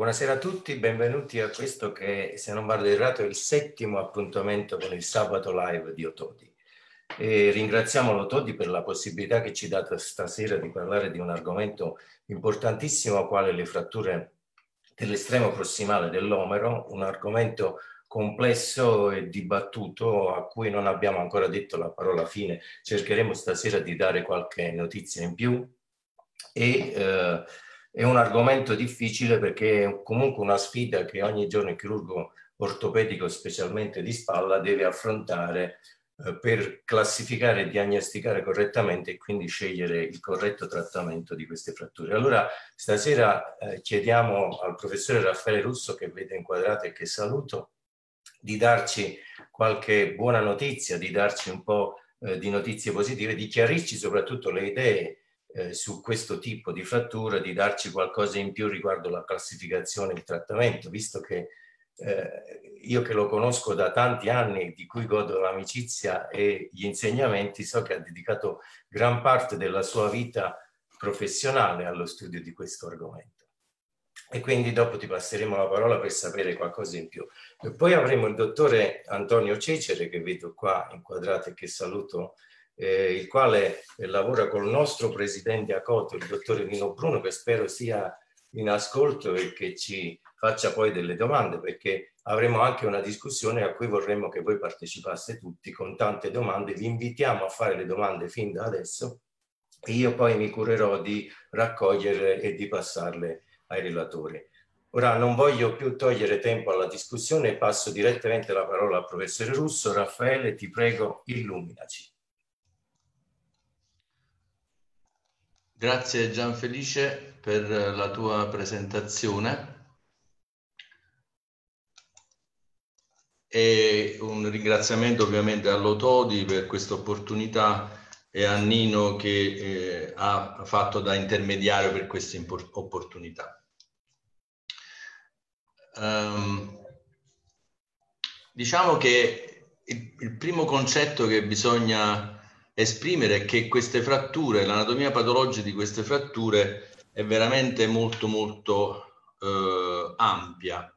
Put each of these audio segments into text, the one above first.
Buonasera a tutti, benvenuti a questo che, se non vado errato, è il settimo appuntamento con il sabato live di Otodi. E ringraziamo l'Otodi per la possibilità che ci dà stasera di parlare di un argomento importantissimo quale le fratture dell'estremo prossimale dell'omero, un argomento complesso e dibattuto a cui non abbiamo ancora detto la parola fine. Cercheremo stasera di dare qualche notizia in più e eh, è un argomento difficile perché è comunque una sfida che ogni giorno il chirurgo ortopedico, specialmente di spalla, deve affrontare eh, per classificare e diagnosticare correttamente e quindi scegliere il corretto trattamento di queste fratture. Allora stasera eh, chiediamo al professore Raffaele Russo, che vede inquadrato e che saluto, di darci qualche buona notizia, di darci un po' eh, di notizie positive, di chiarirci soprattutto le idee eh, su questo tipo di frattura, di darci qualcosa in più riguardo la classificazione e il trattamento, visto che eh, io che lo conosco da tanti anni, di cui godo l'amicizia e gli insegnamenti, so che ha dedicato gran parte della sua vita professionale allo studio di questo argomento. E quindi dopo ti passeremo la parola per sapere qualcosa in più. E poi avremo il dottore Antonio Cecere, che vedo qua inquadrato e che saluto eh, il quale eh, lavora col nostro presidente Acoto, il dottore Nino Bruno, che spero sia in ascolto e che ci faccia poi delle domande, perché avremo anche una discussione a cui vorremmo che voi partecipaste tutti con tante domande. Vi invitiamo a fare le domande fin da adesso e io poi mi curerò di raccogliere e di passarle ai relatori. Ora non voglio più togliere tempo alla discussione e passo direttamente la parola al professore Russo. Raffaele, ti prego, illuminaci. Grazie Gianfelice per la tua presentazione e un ringraziamento ovviamente all'Otodi per questa opportunità e a Nino che eh, ha fatto da intermediario per questa opportunità. Um, diciamo che il, il primo concetto che bisogna esprimere che queste fratture, l'anatomia patologica di queste fratture è veramente molto molto eh, ampia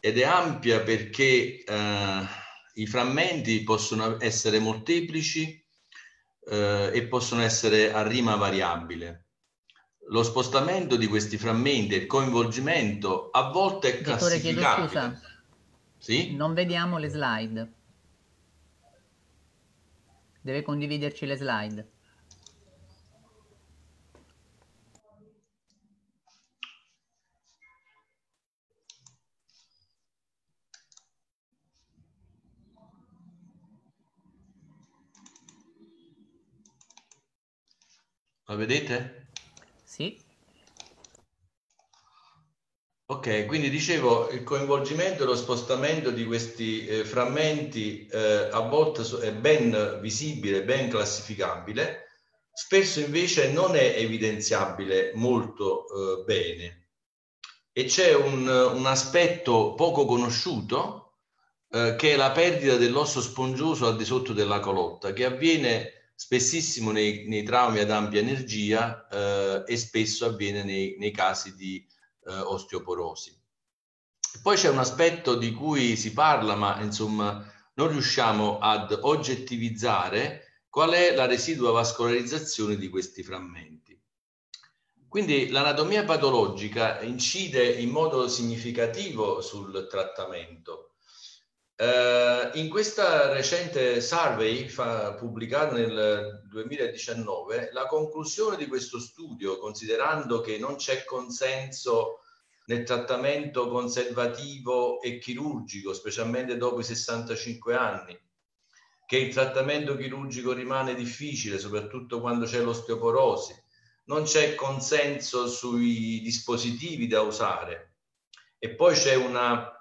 ed è ampia perché eh, i frammenti possono essere molteplici eh, e possono essere a rima variabile. Lo spostamento di questi frammenti e il coinvolgimento a volte è Dottore, classificabile. Chiedo scusa. Sì? Non vediamo le slide. Deve condividerci le slide. La vedete? Sì. Ok, quindi dicevo il coinvolgimento e lo spostamento di questi eh, frammenti eh, a volte è ben visibile, ben classificabile, spesso invece non è evidenziabile molto eh, bene. E c'è un, un, aspetto poco conosciuto eh, che è la perdita dell'osso spongioso al di sotto della colotta, che avviene spessissimo nei, nei traumi ad ampia energia eh, e spesso avviene nei, nei casi di eh, osteoporosi. Poi c'è un aspetto di cui si parla, ma insomma non riusciamo ad oggettivizzare qual è la residua vascolarizzazione di questi frammenti. Quindi l'anatomia patologica incide in modo significativo sul trattamento. Eh, in questa recente survey fa, pubblicata nel 2019, la conclusione di questo studio, considerando che non c'è consenso nel trattamento conservativo e chirurgico, specialmente dopo i 65 anni, che il trattamento chirurgico rimane difficile, soprattutto quando c'è l'osteoporosi, non c'è consenso sui dispositivi da usare. E poi c'è una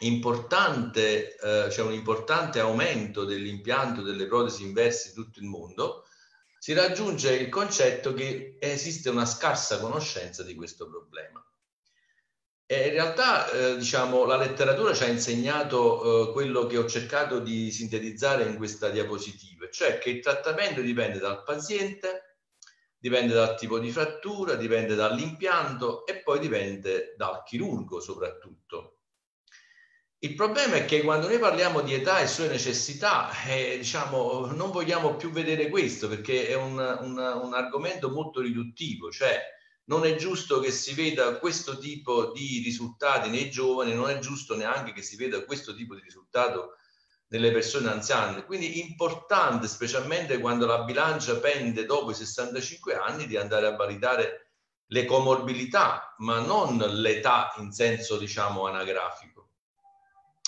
importante, eh, c'è un importante aumento dell'impianto delle protesi inverse in tutto il mondo, si raggiunge il concetto che esiste una scarsa conoscenza di questo problema. E in realtà, eh, diciamo, la letteratura ci ha insegnato eh, quello che ho cercato di sintetizzare in questa diapositiva, cioè che il trattamento dipende dal paziente, dipende dal tipo di frattura, dipende dall'impianto e poi dipende dal chirurgo soprattutto. Il problema è che quando noi parliamo di età e sue necessità, eh, diciamo, non vogliamo più vedere questo perché è un, un, un argomento molto riduttivo, cioè non è giusto che si veda questo tipo di risultati nei giovani, non è giusto neanche che si veda questo tipo di risultato nelle persone anziane. Quindi è importante, specialmente quando la bilancia pende dopo i 65 anni, di andare a validare le comorbilità, ma non l'età in senso, diciamo, anagrafico.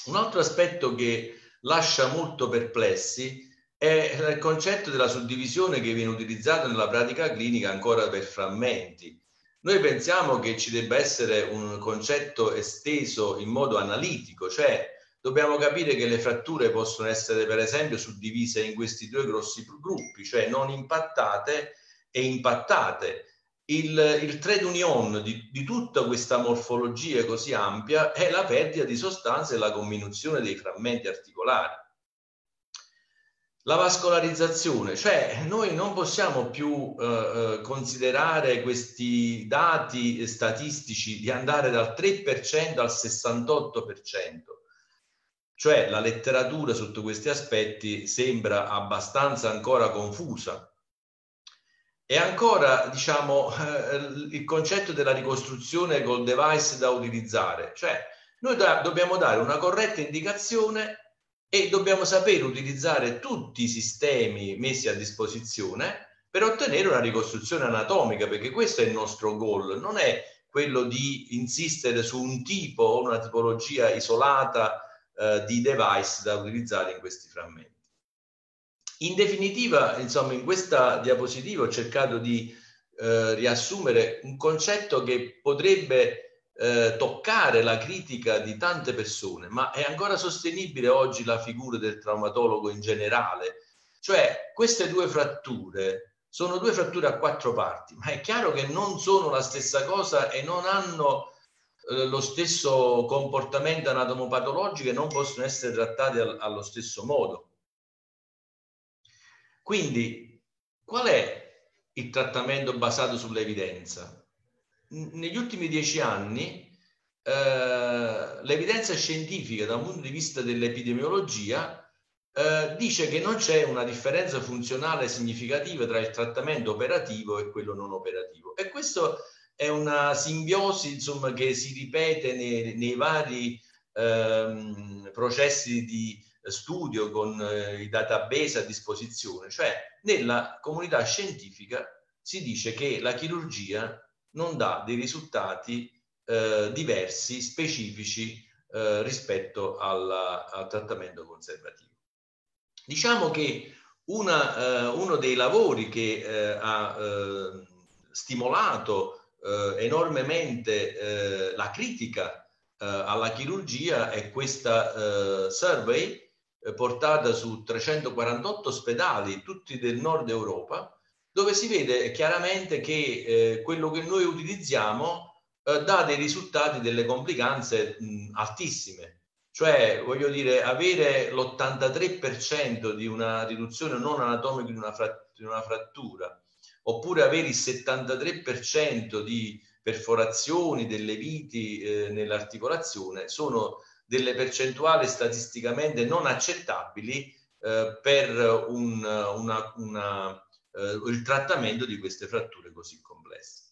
Un altro aspetto che lascia molto perplessi è il concetto della suddivisione che viene utilizzato nella pratica clinica ancora per frammenti. Noi pensiamo che ci debba essere un concetto esteso in modo analitico, cioè dobbiamo capire che le fratture possono essere per esempio suddivise in questi due grossi gruppi, cioè non impattate e impattate il, il trade union di, di, tutta questa morfologia così ampia è la perdita di sostanza e la comminuzione dei frammenti articolari. La vascolarizzazione, cioè noi non possiamo più eh, eh considerare questi dati statistici di andare dal 3% al 68%, cioè la letteratura sotto questi aspetti sembra abbastanza ancora confusa e ancora, diciamo, eh, il concetto della ricostruzione col device da utilizzare, cioè noi da, dobbiamo dare una corretta indicazione e dobbiamo sapere utilizzare tutti i sistemi messi a disposizione per ottenere una ricostruzione anatomica, perché questo è il nostro goal, non è quello di insistere su un tipo o una tipologia isolata eh, di device da utilizzare in questi frammenti. In definitiva, insomma, in questa diapositiva ho cercato di eh, riassumere un concetto che potrebbe eh, toccare la critica di tante persone, ma è ancora sostenibile oggi la figura del traumatologo in generale. Cioè, queste due fratture sono due fratture a quattro parti, ma è chiaro che non sono la stessa cosa e non hanno eh, lo stesso comportamento anatomopatologico e non possono essere trattate al, allo stesso modo. Quindi, qual è il trattamento basato sull'evidenza? Negli ultimi dieci anni eh, l'evidenza scientifica dal punto di vista dell'epidemiologia eh, dice che non c'è una differenza funzionale significativa tra il trattamento operativo e quello non operativo. E questo è una simbiosi insomma, che si ripete nei, nei vari ehm, processi di studio con eh, i database a disposizione, cioè nella comunità scientifica si dice che la chirurgia non dà dei risultati eh, diversi, specifici eh, rispetto alla, al trattamento conservativo. Diciamo che una, eh, uno dei lavori che eh, ha eh, stimolato enormemente la critica alla chirurgia è questa survey portata su 348 ospedali, tutti del nord Europa, dove si vede chiaramente che eh, quello che noi utilizziamo eh, dà dei risultati, delle complicanze mh, altissime. Cioè, voglio dire, avere l'83% di una riduzione non anatomica di una, di una frattura, oppure avere il 73% di perforazioni delle viti eh, nell'articolazione, sono delle percentuali statisticamente non accettabili eh, per un, una, una, eh, il trattamento di queste fratture così complesse.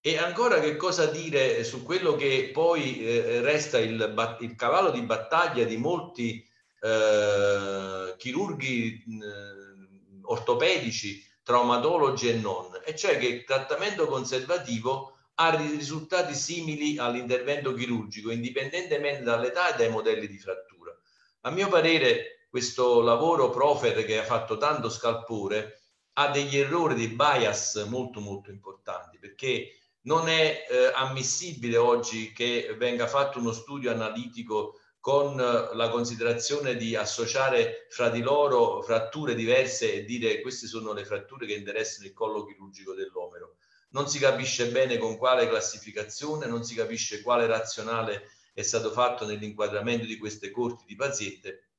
E ancora che cosa dire su quello che poi eh, resta il, il, cavallo di battaglia di molti eh, chirurghi eh, ortopedici, traumatologi e non, e cioè che il trattamento conservativo ha risultati simili all'intervento chirurgico, indipendentemente dall'età e dai modelli di frattura. A mio parere, questo lavoro Profer che ha fatto tanto scalpore ha degli errori, dei bias molto molto importanti, perché non è eh, ammissibile oggi che venga fatto uno studio analitico con la considerazione di associare fra di loro fratture diverse e dire queste sono le fratture che interessano il collo chirurgico dell'omero non si capisce bene con quale classificazione, non si capisce quale razionale è stato fatto nell'inquadramento di queste corti di paziente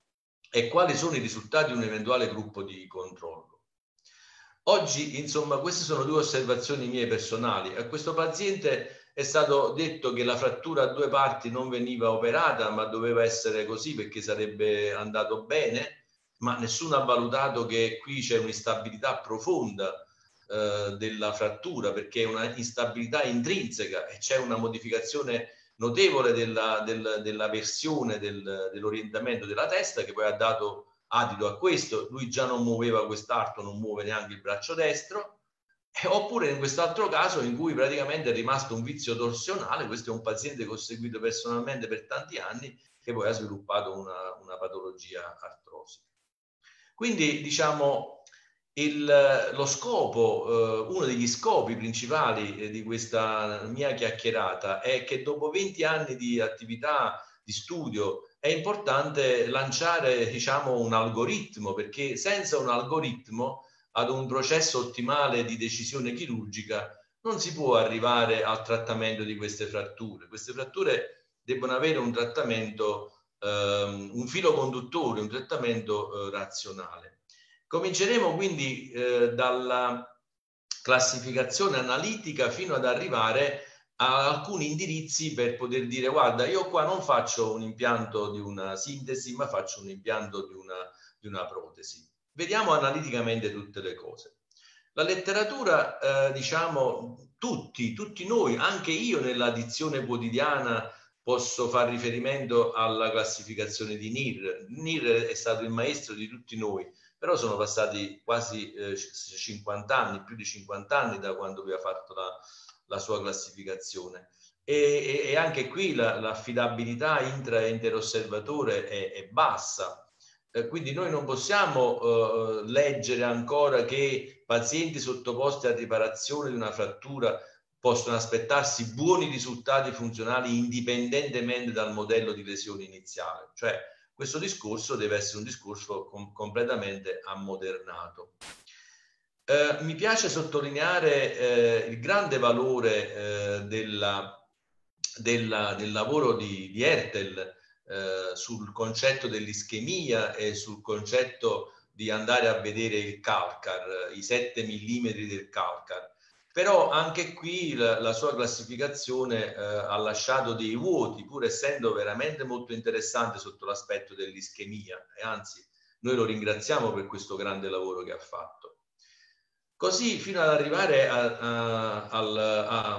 e quali sono i risultati di un eventuale gruppo di controllo. Oggi, insomma, queste sono due osservazioni mie personali. A questo paziente è stato detto che la frattura a due parti non veniva operata, ma doveva essere così perché sarebbe andato bene, ma nessuno ha valutato che qui c'è un'instabilità profonda eh, della frattura perché è una instabilità intrinseca e c'è una modificazione notevole della, del, della versione del, dell'orientamento della testa che poi ha dato adito a questo, lui già non muoveva quest'arto, non muove neanche il braccio destro, eh, oppure in quest'altro caso in cui praticamente è rimasto un vizio torsionale, questo è un paziente che ho seguito personalmente per tanti anni, che poi ha sviluppato una, una patologia artrosica. Quindi diciamo il, lo scopo, eh, uno degli scopi principali eh, di questa mia chiacchierata è che dopo 20 anni di attività di studio è importante lanciare diciamo, un algoritmo, perché senza un algoritmo ad un processo ottimale di decisione chirurgica non si può arrivare al trattamento di queste fratture. Queste fratture debbono avere un trattamento, ehm, un filo conduttore, un trattamento eh, razionale. Cominceremo quindi eh, dalla classificazione analitica fino ad arrivare a alcuni indirizzi per poter dire guarda io qua non faccio un impianto di una sintesi ma faccio un impianto di una, di una protesi. Vediamo analiticamente tutte le cose. La letteratura, eh, diciamo, tutti, tutti noi, anche io nella dizione quotidiana posso fare riferimento alla classificazione di NIR. NIR è stato il maestro di tutti noi, però sono passati quasi eh, 50 anni, più di 50 anni da quando ha fatto la, la sua classificazione. E, e, anche qui la, l'affidabilità intra e interosservatore è, è bassa. Eh, quindi noi non possiamo eh, leggere ancora che pazienti sottoposti a riparazione di una frattura possono aspettarsi buoni risultati funzionali indipendentemente dal modello di lesione iniziale. Cioè, questo discorso deve essere un discorso com- completamente ammodernato. Eh, mi piace sottolineare eh, il grande valore eh, della, della, del lavoro di, di Ertel eh, sul concetto dell'ischemia e sul concetto di andare a vedere il calcar, i 7 mm del calcar. Però anche qui la, la sua classificazione eh, ha lasciato dei vuoti, pur essendo veramente molto interessante sotto l'aspetto dell'ischemia e anzi noi lo ringraziamo per questo grande lavoro che ha fatto. Così fino ad arrivare a, a, a,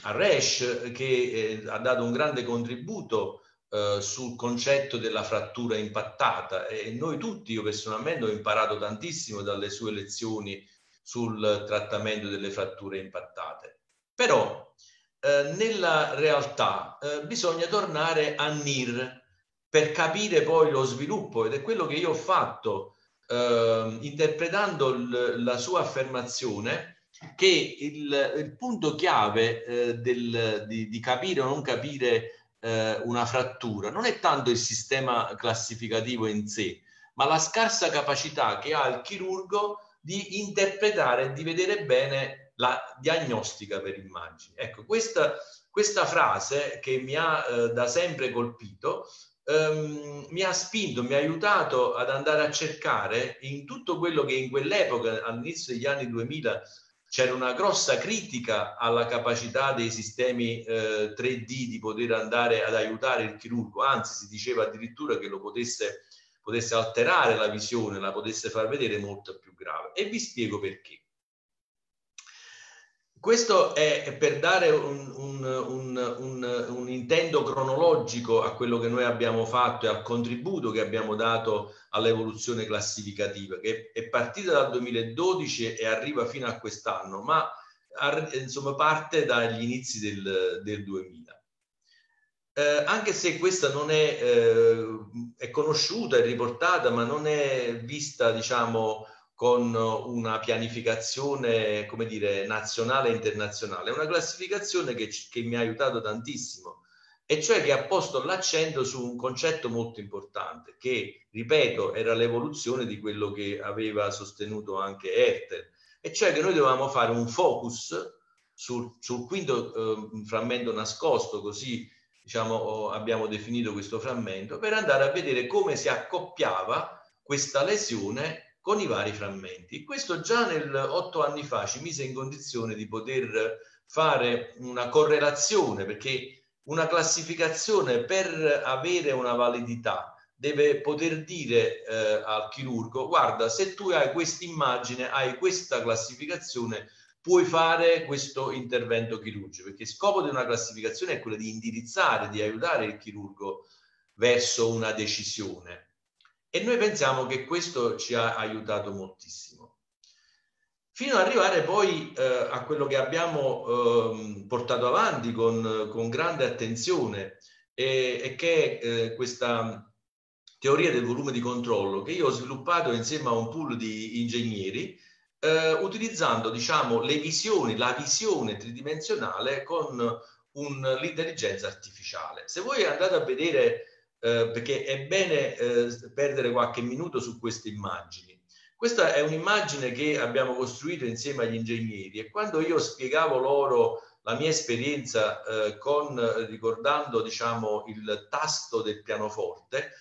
a Resch che eh, ha dato un grande contributo eh, sul concetto della frattura impattata e noi tutti, io personalmente ho imparato tantissimo dalle sue lezioni sul trattamento delle fratture impattate. Però eh, nella realtà eh, bisogna tornare a NIR per capire poi lo sviluppo ed è quello che io ho fatto eh, interpretando l- la sua affermazione che il, il punto chiave eh, del, di, di, capire o non capire eh, una frattura non è tanto il sistema classificativo in sé, ma la scarsa capacità che ha il chirurgo di interpretare e di vedere bene la diagnostica per immagini. Ecco, questa, questa frase che mi ha eh, da sempre colpito ehm, mi ha spinto, mi ha aiutato ad andare a cercare in tutto quello che in quell'epoca, all'inizio degli anni 2000, c'era una grossa critica alla capacità dei sistemi eh, 3D di poter andare ad aiutare il chirurgo, anzi si diceva addirittura che lo potesse, potesse alterare la visione, la potesse far vedere molto più grave. E vi spiego perché. Questo è per dare un, un, un, un, intento cronologico a quello che noi abbiamo fatto e al contributo che abbiamo dato all'evoluzione classificativa, che è partita dal 2012 e arriva fino a quest'anno, ma insomma parte dagli inizi del, del 2000. Eh, anche se questa non è, eh, è conosciuta, è riportata, ma non è vista, diciamo, con una pianificazione, come dire, nazionale e internazionale. È una classificazione che, che mi ha aiutato tantissimo e cioè che ha posto l'accento su un concetto molto importante che, ripeto, era l'evoluzione di quello che aveva sostenuto anche Ertel, e cioè che noi dovevamo fare un focus sul, sul quinto eh, frammento nascosto, così diciamo, abbiamo definito questo frammento, per andare a vedere come si accoppiava questa lesione con i vari frammenti. Questo già nel otto anni fa ci mise in condizione di poter fare una correlazione perché una classificazione per avere una validità deve poter dire eh, al chirurgo guarda se tu hai questa immagine hai questa classificazione puoi fare questo intervento chirurgico perché il scopo di una classificazione è quello di indirizzare di aiutare il chirurgo verso una decisione e noi pensiamo che questo ci ha aiutato moltissimo. Fino ad arrivare poi eh, a quello che abbiamo eh, portato avanti con, con, grande attenzione e, e che è eh, questa teoria del volume di controllo che io ho sviluppato insieme a un pool di ingegneri eh, utilizzando diciamo le visioni, la visione tridimensionale con l'intelligenza artificiale. Se voi andate a vedere eh, perché è bene eh, perdere qualche minuto su queste immagini. Questa è un'immagine che abbiamo costruito insieme agli ingegneri e quando io spiegavo loro la mia esperienza eh, con, ricordando diciamo, il tasto del pianoforte,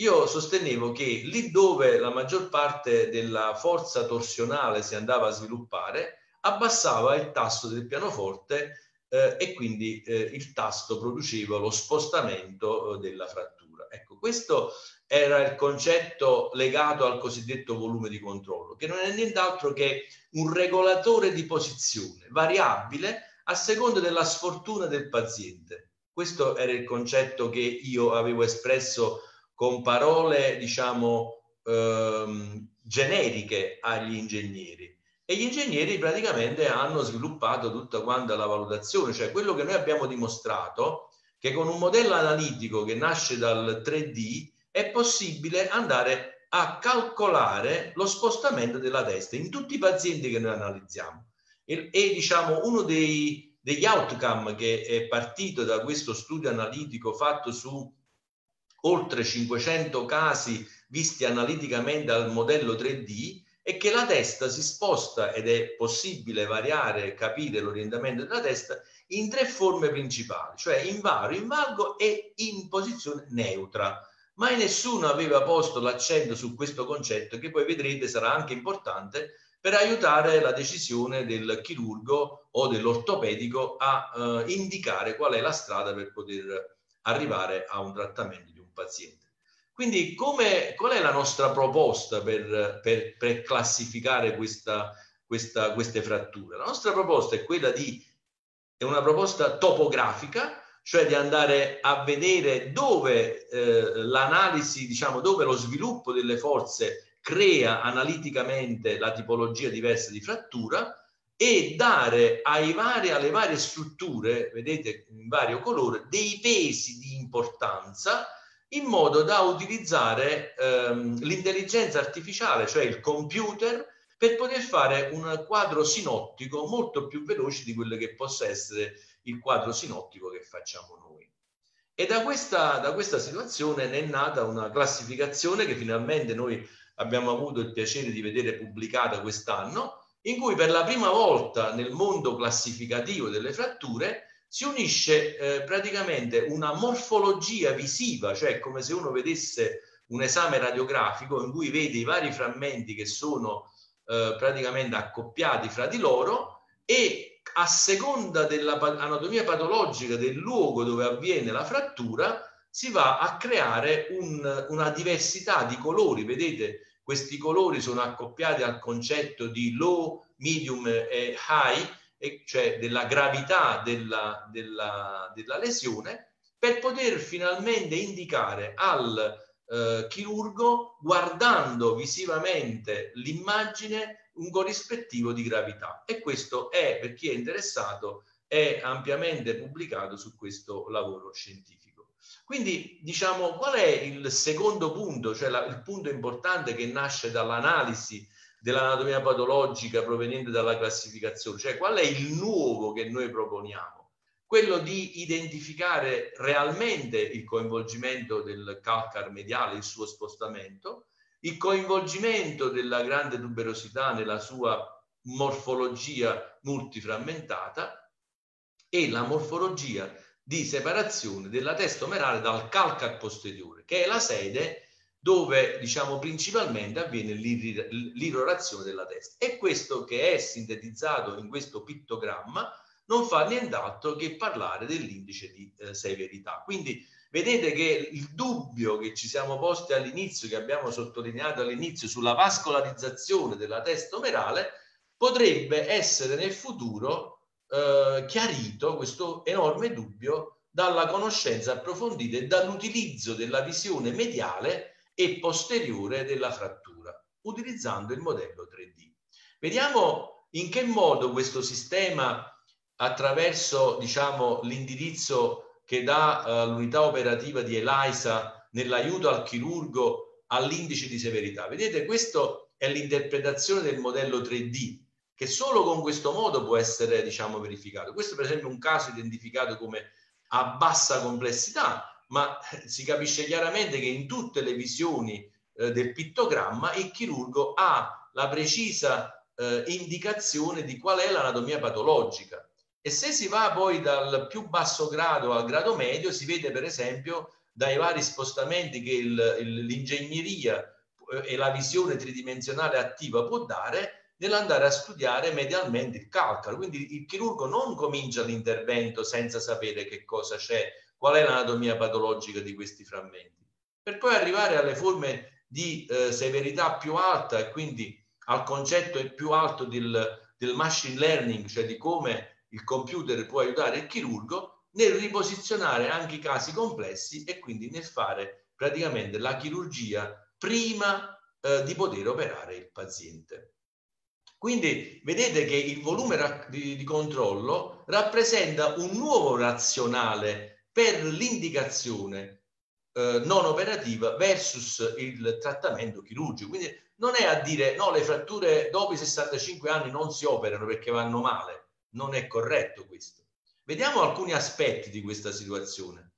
io sostenevo che lì dove la maggior parte della forza torsionale si andava a sviluppare, abbassava il tasto del pianoforte eh, e quindi eh, il tasto produceva lo spostamento eh, della frattura. Ecco, questo era il concetto legato al cosiddetto volume di controllo, che non è nient'altro che un regolatore di posizione variabile a seconda della sfortuna del paziente. Questo era il concetto che io avevo espresso con parole, diciamo, ehm, generiche agli ingegneri. E gli ingegneri praticamente hanno sviluppato tutta quanta la valutazione, cioè quello che noi abbiamo dimostrato che con un modello analitico che nasce dal 3D è possibile andare a calcolare lo spostamento della testa in tutti i pazienti che noi analizziamo. E, e diciamo uno dei, degli outcome che è partito da questo studio analitico fatto su oltre 500 casi visti analiticamente dal modello 3D è che la testa si sposta ed è possibile variare e capire l'orientamento della testa in tre forme principali, cioè in vario, in valgo e in posizione neutra. Mai nessuno aveva posto l'accento su questo concetto che poi vedrete sarà anche importante per aiutare la decisione del chirurgo o dell'ortopedico a eh, indicare qual è la strada per poter arrivare a un trattamento paziente. Quindi come, qual è la nostra proposta per, per, per classificare questa, questa, queste fratture? La nostra proposta è quella di è una proposta topografica, cioè di andare a vedere dove eh, l'analisi, diciamo, dove lo sviluppo delle forze crea analiticamente la tipologia diversa di frattura e dare vari, alle varie strutture, vedete in vario colore, dei pesi di importanza in modo da utilizzare ehm, l'intelligenza artificiale, cioè il computer, per poter fare un quadro sinottico molto più veloce di quello che possa essere il quadro sinottico che facciamo noi. E da questa, da questa situazione ne è nata una classificazione che finalmente noi abbiamo avuto il piacere di vedere pubblicata quest'anno, in cui per la prima volta nel mondo classificativo delle fratture si unisce eh, praticamente una morfologia visiva, cioè come se uno vedesse un esame radiografico in cui vede i vari frammenti che sono eh, praticamente accoppiati fra di loro e a seconda dell'anatomia patologica del luogo dove avviene la frattura si va a creare un, una diversità di colori. Vedete, questi colori sono accoppiati al concetto di low, medium e high, e cioè della gravità della, della, della lesione, per poter finalmente indicare al eh, chirurgo guardando visivamente l'immagine un corrispettivo di gravità e questo è per chi è interessato è ampiamente pubblicato su questo lavoro scientifico. Quindi diciamo qual è il secondo punto, cioè la, il punto importante che nasce dall'analisi dell'anatomia patologica proveniente dalla classificazione, cioè qual è il nuovo che noi proponiamo? quello di identificare realmente il coinvolgimento del calcar mediale, il suo spostamento, il coinvolgimento della grande tuberosità nella sua morfologia multiframmentata e la morfologia di separazione della testa omerale dal calcar posteriore, che è la sede dove diciamo principalmente avviene l'irrorazione della testa. E questo che è sintetizzato in questo pittogramma non fa nient'altro che parlare dell'indice di eh, severità. Quindi vedete che il dubbio che ci siamo posti all'inizio, che abbiamo sottolineato all'inizio sulla vascolarizzazione della testa omerale, potrebbe essere nel futuro eh, chiarito questo enorme dubbio dalla conoscenza approfondita e dall'utilizzo della visione mediale e posteriore della frattura, utilizzando il modello 3D. Vediamo in che modo questo sistema, attraverso diciamo, l'indirizzo che dà uh, l'unità operativa di ELISA nell'aiuto al chirurgo all'indice di severità. Vedete, questa è l'interpretazione del modello 3D che solo con questo modo può essere diciamo, verificato. Questo per esempio è un caso identificato come a bassa complessità, ma si capisce chiaramente che in tutte le visioni eh, del pittogramma il chirurgo ha la precisa eh, indicazione di qual è l'anatomia patologica. E se si va poi dal più basso grado al grado medio, si vede per esempio dai vari spostamenti che l'ingegneria eh, e la visione tridimensionale attiva può dare nell'andare a studiare medialmente il calcolo. Quindi il chirurgo non comincia l'intervento senza sapere che cosa c'è qual è l'anatomia patologica di questi frammenti, per poi arrivare alle forme di eh, severità più alta e quindi al concetto più alto del, del machine learning, cioè di come il computer può aiutare il chirurgo nel riposizionare anche i casi complessi e quindi nel fare praticamente la chirurgia prima eh, di poter operare il paziente. Quindi vedete che il volume di, di controllo rappresenta un nuovo razionale per l'indicazione eh, non operativa versus il trattamento chirurgico. Quindi non è a dire no, le fratture dopo i 65 anni non si operano perché vanno male. Non è corretto questo. Vediamo alcuni aspetti di questa situazione.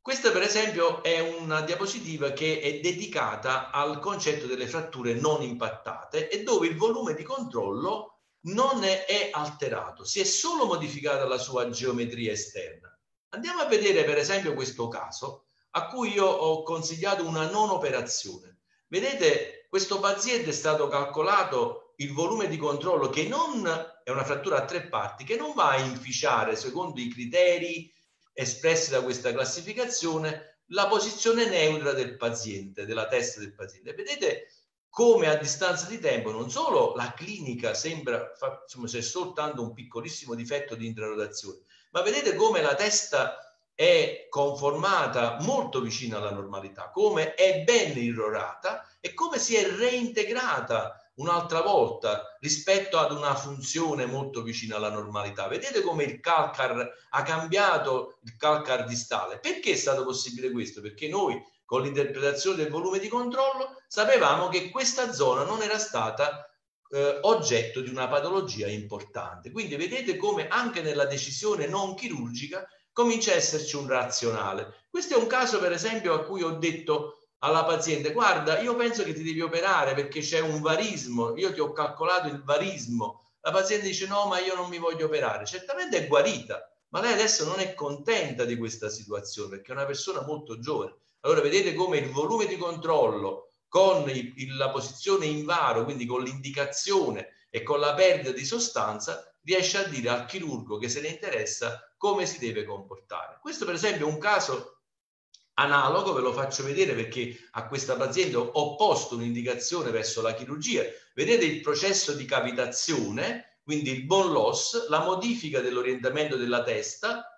Questa per esempio è una diapositiva che è dedicata al concetto delle fratture non impattate e dove il volume di controllo non è, alterato, si è solo modificata la sua geometria esterna. Andiamo a vedere per esempio questo caso a cui io ho consigliato una non operazione. Vedete, questo paziente è stato calcolato il volume di controllo che non è una frattura a tre parti, che non va a inficiare secondo i criteri espressi da questa classificazione la posizione neutra del paziente, della testa del paziente. Vedete come a distanza di tempo non solo la clinica sembra, insomma, c'è soltanto un piccolissimo difetto di intrarotazione, ma vedete come la testa è conformata molto vicina alla normalità, come è ben irrorata e come si è reintegrata un'altra volta rispetto ad una funzione molto vicina alla normalità. Vedete come il calcar ha cambiato il calcar distale. Perché è stato possibile questo? Perché noi con l'interpretazione del volume di controllo sapevamo che questa zona non era stata eh, oggetto di una patologia importante. Quindi vedete come anche nella decisione non chirurgica comincia a esserci un razionale. Questo è un caso, per esempio, a cui ho detto alla paziente, guarda, io penso che ti devi operare perché c'è un varismo, io ti ho calcolato il varismo. La paziente dice no, ma io non mi voglio operare. Certamente è guarita, ma lei adesso non è contenta di questa situazione perché è una persona molto giovane. Allora vedete come il volume di controllo con il, la posizione in varo, quindi con l'indicazione e con la perdita di sostanza, riesce a dire al chirurgo che se ne interessa come si deve comportare. Questo per esempio è un caso analogo, ve lo faccio vedere perché a questa paziente ho posto un'indicazione verso la chirurgia. Vedete il processo di cavitazione, quindi il bone loss, la modifica dell'orientamento della testa,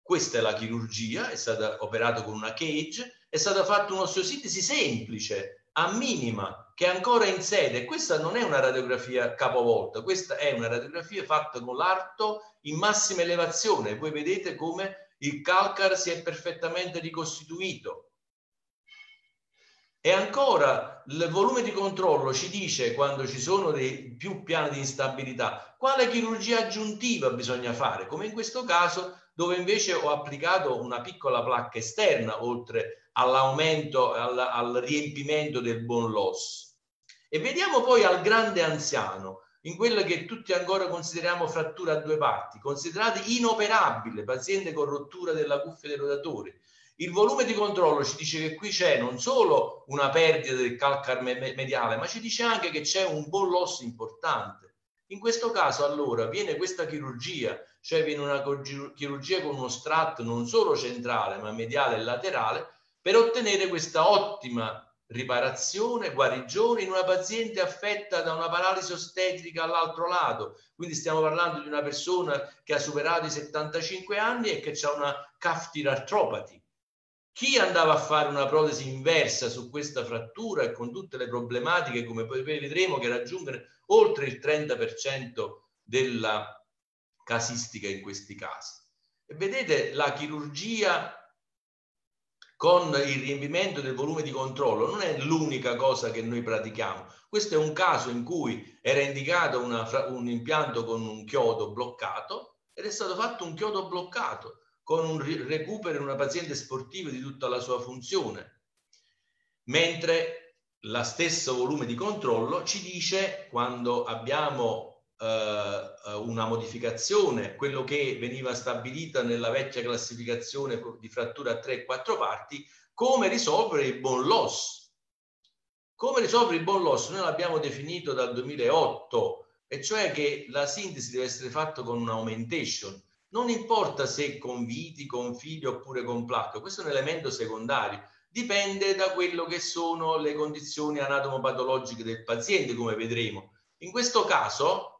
questa è la chirurgia, è stata operata con una cage, è stata fatta un'osteosintesi semplice, a minima che è ancora in sede. Questa non è una radiografia capovolta, questa è una radiografia fatta con l'arto in massima elevazione. Voi vedete come il calcar si è perfettamente ricostituito. E ancora il volume di controllo ci dice quando ci sono dei più piani di instabilità quale chirurgia aggiuntiva bisogna fare, come in questo caso dove invece ho applicato una piccola placca esterna oltre all'aumento, al, al riempimento del buon loss. E vediamo poi al grande anziano, in quello che tutti ancora consideriamo frattura a due parti, considerate inoperabile, paziente con rottura della cuffia dei rotatori. Il volume di controllo ci dice che qui c'è non solo una perdita del calcar mediale, ma ci dice anche che c'è un buon loss importante. In questo caso allora viene questa chirurgia, cioè viene una chirurgia con uno strat non solo centrale, ma mediale e laterale, per ottenere questa ottima riparazione, guarigione in una paziente affetta da una paralisi ostetrica all'altro lato. Quindi stiamo parlando di una persona che ha superato i 75 anni e che ha una caftir arthropathy. Chi andava a fare una protesi inversa su questa frattura e con tutte le problematiche, come poi vedremo, che raggiungono oltre il 30% della casistica in questi casi. E vedete la chirurgia con il riempimento del volume di controllo non è l'unica cosa che noi pratichiamo. Questo è un caso in cui era indicato una, un impianto con un chiodo bloccato ed è stato fatto un chiodo bloccato con un recupero in una paziente sportiva di tutta la sua funzione. Mentre la stesso volume di controllo ci dice quando abbiamo eh, eh, una modificazione, quello che veniva stabilita nella vecchia classificazione di frattura a 3 e 4 parti, come risolvere il bon loss. Come risolvere il bon loss? Noi l'abbiamo definito dal 2008, e cioè che la sintesi deve essere fatta con un augmentation. Non importa se con viti, con fili oppure con placche, questo è un elemento secondario. Dipende da quello che sono le condizioni anatomopatologiche del paziente, come vedremo. In questo caso,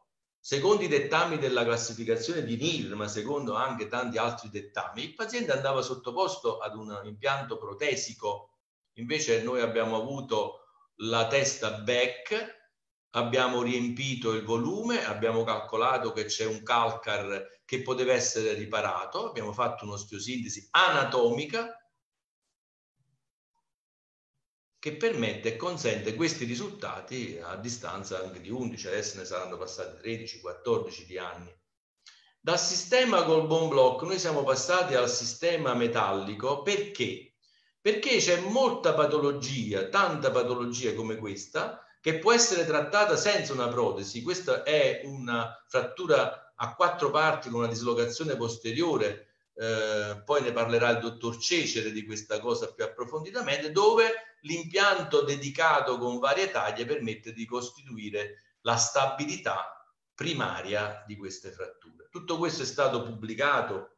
secondo i dettami della classificazione di NIR, ma secondo anche tanti altri dettami, il paziente andava sottoposto ad un impianto protesico. Invece noi abbiamo avuto la testa back, abbiamo riempito il volume, abbiamo calcolato che c'è un calcar che poteva essere riparato, abbiamo fatto un'osteosintesi anatomica che permette e consente questi risultati a distanza anche di 11, adesso ne saranno passati 13, 14 di anni. Dal sistema col bone block noi siamo passati al sistema metallico perché? Perché c'è molta patologia, tanta patologia come questa, che può essere trattata senza una protesi. Questa è una frattura a quattro parti con una dislocazione posteriore eh, poi ne parlerà il dottor Cecere di questa cosa più approfonditamente, dove l'impianto dedicato con varie taglie permette di costituire la stabilità primaria di queste fratture. Tutto questo è stato pubblicato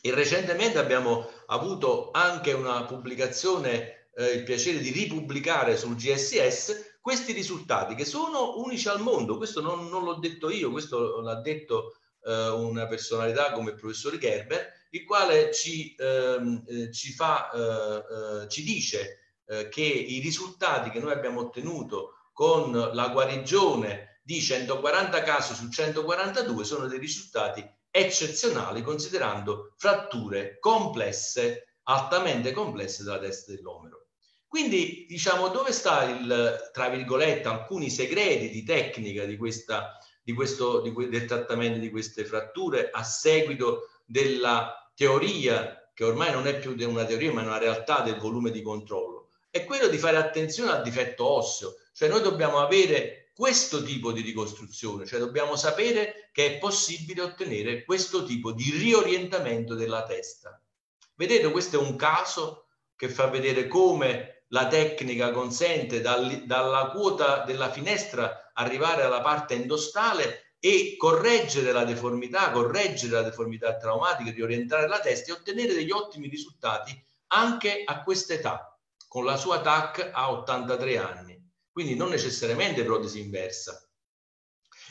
e recentemente abbiamo avuto anche una pubblicazione, eh, il piacere di ripubblicare sul GSS questi risultati che sono unici al mondo. Questo non, non l'ho detto io, questo l'ha detto eh, una personalità come il professor Gerber, il quale ci, ehm, eh, ci, fa, eh, eh, ci dice eh, che i risultati che noi abbiamo ottenuto con la guarigione di 140 casi su 142 sono dei risultati eccezionali considerando fratture complesse, altamente complesse della testa dell'omero. Quindi diciamo dove sta il, tra virgolette, alcuni segreti di tecnica di questa di questo, di del trattamento di queste fratture a seguito della teoria, che ormai non è più una teoria ma è una realtà del volume di controllo, è quello di fare attenzione al difetto osseo. Cioè noi dobbiamo avere questo tipo di ricostruzione, cioè dobbiamo sapere che è possibile ottenere questo tipo di riorientamento della testa. Vedete, questo è un caso che fa vedere come la tecnica consente dal, dalla quota della finestra arrivare alla parte endostale e correggere la deformità, correggere la deformità traumatica, riorientare la testa e ottenere degli ottimi risultati anche a questa età, con la sua TAC a 83 anni. Quindi non necessariamente protesi inversa.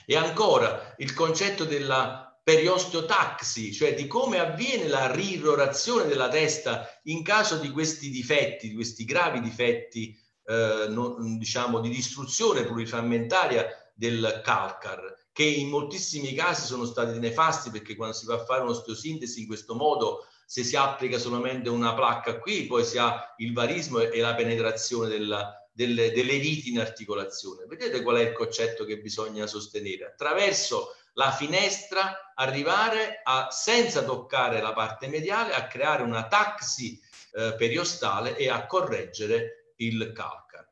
E ancora il concetto della periosteotaxi, cioè di come avviene la rirorazione della testa in caso di questi difetti, di questi gravi difetti, eh, non, diciamo, di distruzione pluriframmentaria del calcar, che in moltissimi casi sono stati nefasti perché quando si va a fare un'osteosintesi in questo modo, se si applica solamente una placca qui, poi si ha il varismo e la penetrazione della, delle, delle viti in articolazione. Vedete qual è il concetto che bisogna sostenere? Attraverso la finestra, arrivare a, senza toccare la parte mediale, a creare una taxi eh, periostale e a correggere il calcar.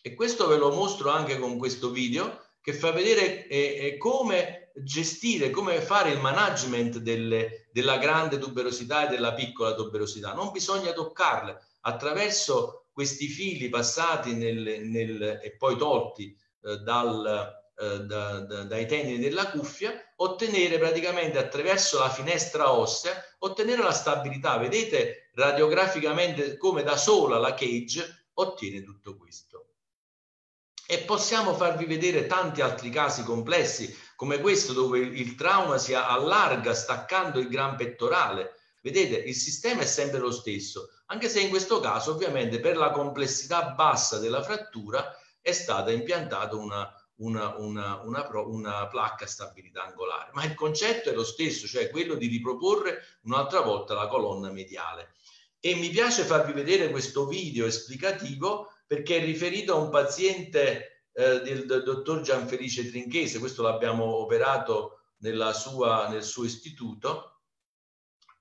E questo ve lo mostro anche con questo video che fa vedere eh, eh, come gestire, come fare il management delle, della grande tuberosità e della piccola tuberosità. Non bisogna toccarle attraverso questi fili passati nel, nel, e poi tolti eh, dal, eh, da, da, dai tendini della cuffia, ottenere praticamente attraverso la finestra ossea, ottenere la stabilità. Vedete radiograficamente come da sola la cage ottiene tutto questo. E possiamo farvi vedere tanti altri casi complessi come questo dove il trauma si allarga staccando il gran pettorale. Vedete, il sistema è sempre lo stesso, anche se in questo caso ovviamente per la complessità bassa della frattura è stata impiantata una, una, una, una, placca a stabilità angolare. Ma il concetto è lo stesso, cioè quello di riproporre un'altra volta la colonna mediale. E mi piace farvi vedere questo video esplicativo perché è riferito a un paziente eh, del, del, dottor Gianfelice Trinchese, questo l'abbiamo operato sua, nel suo istituto,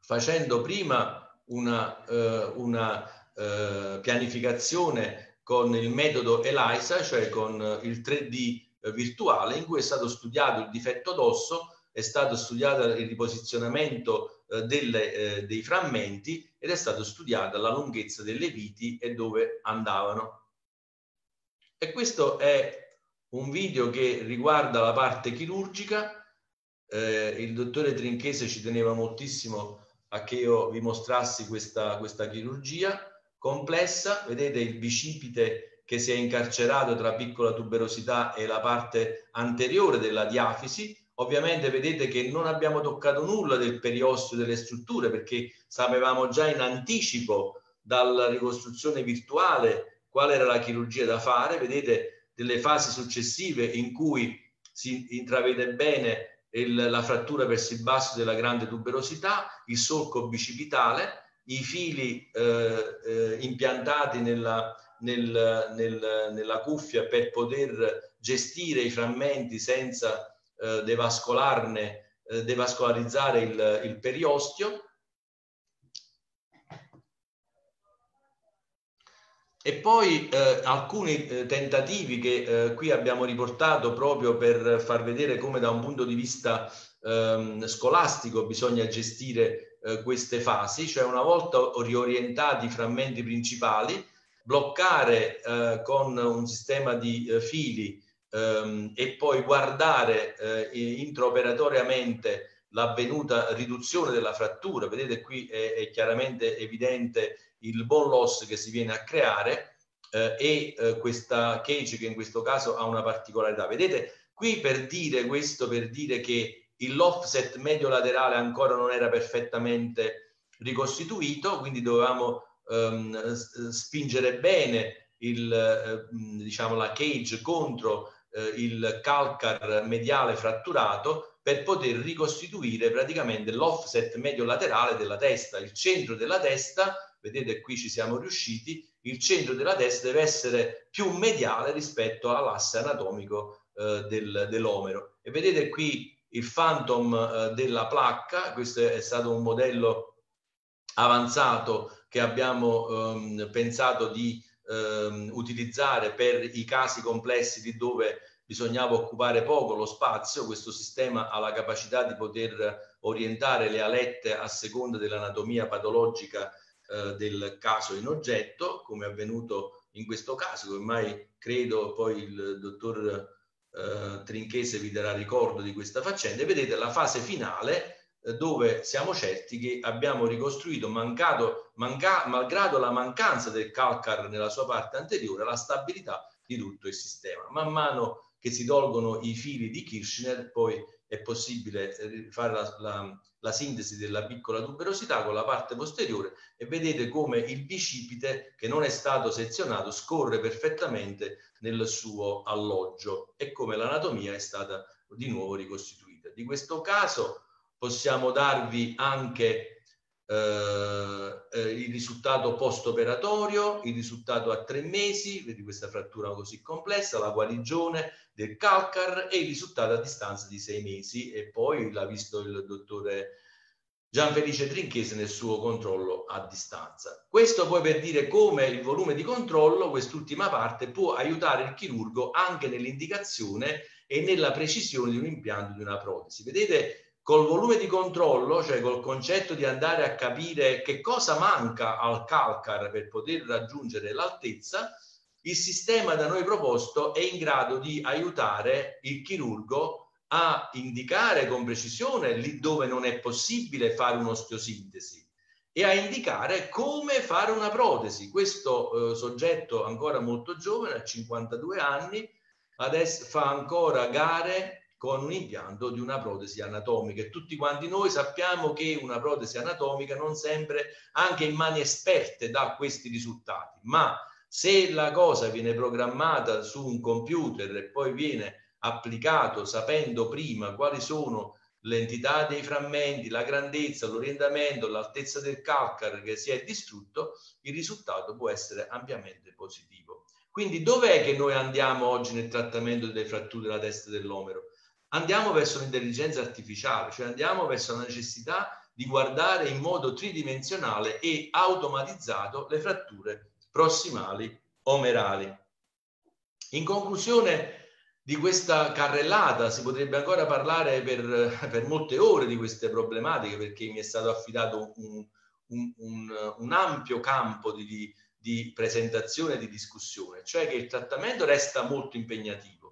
facendo prima una, eh, una eh, pianificazione con il metodo ELISA, cioè con il 3D eh, virtuale, in cui è stato studiato il difetto d'osso, è stato studiato il riposizionamento eh, delle, eh, dei frammenti ed è stato studiata la lunghezza delle viti e dove andavano. E questo è un video che riguarda la parte chirurgica. Eh, il dottore Trinchese ci teneva moltissimo a che io vi mostrassi questa, questa chirurgia complessa. Vedete il bicipite che si è incarcerato tra piccola tuberosità e la parte anteriore della diafisi. Ovviamente vedete che non abbiamo toccato nulla del periosteo delle strutture perché sapevamo già in anticipo dalla ricostruzione virtuale qual era la chirurgia da fare. Vedete delle fasi successive in cui si intravede bene il, la frattura verso il basso della grande tuberosità, il solco bicipitale, i fili eh, eh, impiantati nella, nel, nel, nella cuffia per poter gestire i frammenti senza eh, eh, devascolarizzare il, il periostio. E poi eh, alcuni eh, tentativi che eh, qui abbiamo riportato proprio per far vedere come da un punto di vista ehm, scolastico bisogna gestire eh, queste fasi, cioè una volta riorientati i frammenti principali, bloccare eh, con un sistema di eh, fili ehm, e poi guardare intraoperatoriamente l'avvenuta riduzione della frattura. Vedete qui è, è, chiaramente evidente il bone loss che si viene a creare eh, e eh, questa cage che in questo caso ha una particolarità. Vedete qui per dire questo, per dire che l'offset medio laterale ancora non era perfettamente ricostituito, quindi dovevamo ehm, spingere bene il, eh, diciamo, la cage contro eh, il calcar mediale fratturato per poter ricostituire praticamente l'offset medio laterale della testa. Il centro della testa, vedete qui ci siamo riusciti, il centro della testa deve essere più mediale rispetto all'asse anatomico eh, del, dell'omero. E vedete qui il phantom eh, della placca, questo è stato un modello avanzato che abbiamo ehm, pensato di ehm, utilizzare per i casi complessi di dove bisognava occupare poco lo spazio, questo sistema ha la capacità di poter orientare le alette a seconda dell'anatomia patologica eh, del caso in oggetto, come è avvenuto in questo caso, ormai credo poi il dottor eh, Trinchese vi darà ricordo di questa faccenda, e vedete la fase finale dove siamo certi che abbiamo ricostruito, mancato, manca, malgrado la mancanza del calcar nella sua parte anteriore, la stabilità di tutto il sistema. Man mano che si tolgono i fili di Kirchner, poi è possibile eh, fare la, la, la, sintesi della piccola tuberosità con la parte posteriore e vedete come il bicipite che non è stato sezionato scorre perfettamente nel suo alloggio e come l'anatomia è stata di nuovo ricostituita. Di questo caso possiamo darvi anche eh, eh, il risultato post-operatorio, il risultato a tre mesi, vedi questa frattura così complessa, la guarigione del calcar e il risultato a distanza di sei mesi e poi l'ha visto il dottore Gianfelice Trinchese nel suo controllo a distanza. Questo poi per dire come il volume di controllo, quest'ultima parte, può aiutare il chirurgo anche nell'indicazione e nella precisione di un impianto di una protesi. Vedete, col volume di controllo, cioè col concetto di andare a capire che cosa manca al calcar per poter raggiungere l'altezza, il sistema da noi proposto è in grado di aiutare il chirurgo a indicare con precisione lì dove non è possibile fare un'osteosintesi e a indicare come fare una protesi. Questo eh, soggetto ancora molto giovane, a 52 anni, adesso fa ancora gare con un impianto di una protesi anatomica e tutti quanti noi sappiamo che una protesi anatomica non sempre anche in mani esperte dà questi risultati, ma se la cosa viene programmata su un computer e poi viene applicato sapendo prima quali sono l'entità dei frammenti, la grandezza, l'orientamento, l'altezza del calcar che si è distrutto, il risultato può essere ampiamente positivo. Quindi dov'è che noi andiamo oggi nel trattamento delle fratture della testa dell'omero? Andiamo verso l'intelligenza artificiale, cioè andiamo verso la necessità di guardare in modo tridimensionale e automatizzato le fratture prossimali omerali. In conclusione di questa carrellata si potrebbe ancora parlare per, per molte ore di queste problematiche perché mi è stato affidato un, un, un, un ampio campo di, di, di presentazione e di discussione, cioè che il trattamento resta molto impegnativo,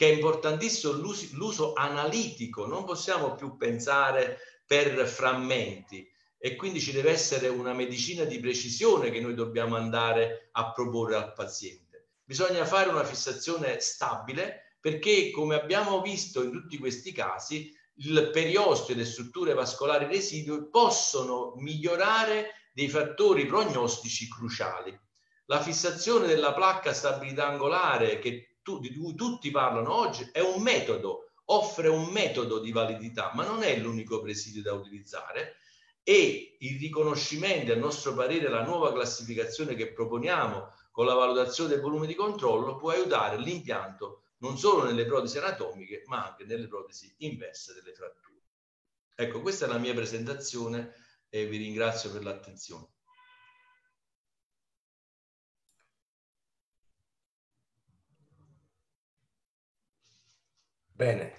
che è importantissimo l'uso, analitico, non possiamo più pensare per frammenti, e quindi ci deve essere una medicina di precisione che noi dobbiamo andare a proporre al paziente. Bisogna fare una fissazione stabile perché, come abbiamo visto in tutti questi casi, il periosteo e le strutture vascolari residue possono migliorare dei fattori prognostici cruciali. La fissazione della placca stabilità angolare, che tu, di cui tutti parlano oggi, è un metodo, offre un metodo di validità, ma non è l'unico presidio da utilizzare e il riconoscimento, a nostro parere, la nuova classificazione che proponiamo con la valutazione del volume di controllo può aiutare l'impianto non solo nelle protesi anatomiche, ma anche nelle protesi inverse delle fratture. Ecco, questa è la mia presentazione e vi ringrazio per l'attenzione. Bene,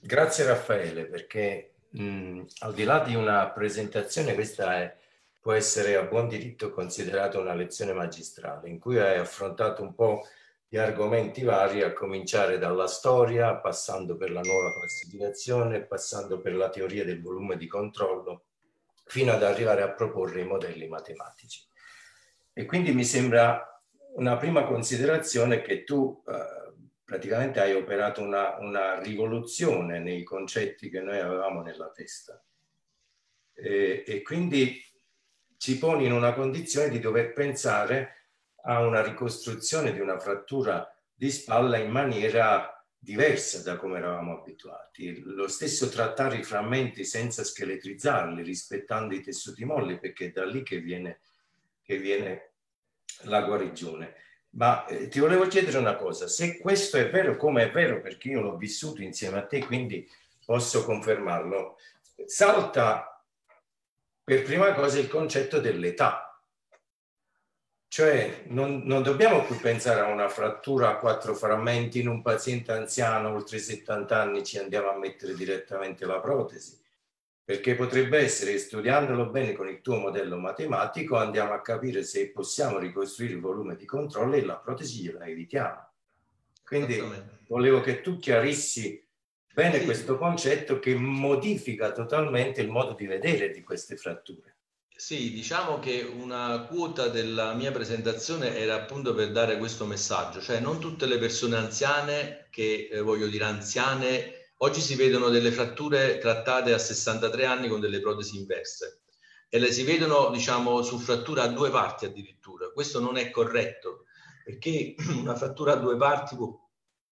grazie Raffaele perché mh, mm, al di là di una presentazione, questa è, può essere a buon diritto considerata una lezione magistrale in cui hai affrontato un po' di argomenti vari, a cominciare dalla storia, passando per la nuova classificazione, passando per la teoria del volume di controllo, fino ad arrivare a proporre i modelli matematici. E quindi mi sembra una prima considerazione che tu eh, praticamente hai operato una, una, rivoluzione nei concetti che noi avevamo nella testa. E, e, quindi ci poni in una condizione di dover pensare a una ricostruzione di una frattura di spalla in maniera diversa da come eravamo abituati. Lo stesso trattare i frammenti senza scheletrizzarli, rispettando i tessuti molli, perché è da lì che viene, che viene la guarigione. Ma eh, ti volevo chiedere una cosa, se questo è vero, come è vero, perché io l'ho vissuto insieme a te, quindi posso confermarlo, salta per prima cosa il concetto dell'età. Cioè non, non, dobbiamo più pensare a una frattura a quattro frammenti in un paziente anziano, oltre 70 anni, ci andiamo a mettere direttamente la protesi perché potrebbe essere, studiandolo bene con il tuo modello matematico, andiamo a capire se possiamo ricostruire il volume di controllo e la protesi gliela evitiamo. Quindi volevo che tu chiarissi bene sì. questo concetto che modifica totalmente il modo di vedere di queste fratture. Sì, diciamo che una quota della mia presentazione era appunto per dare questo messaggio, cioè non tutte le persone anziane, che eh, voglio dire anziane, Oggi si vedono delle fratture trattate a 63 anni con delle protesi inverse e le si vedono, diciamo, su frattura a due parti addirittura. Questo non è corretto perché una frattura a due parti può,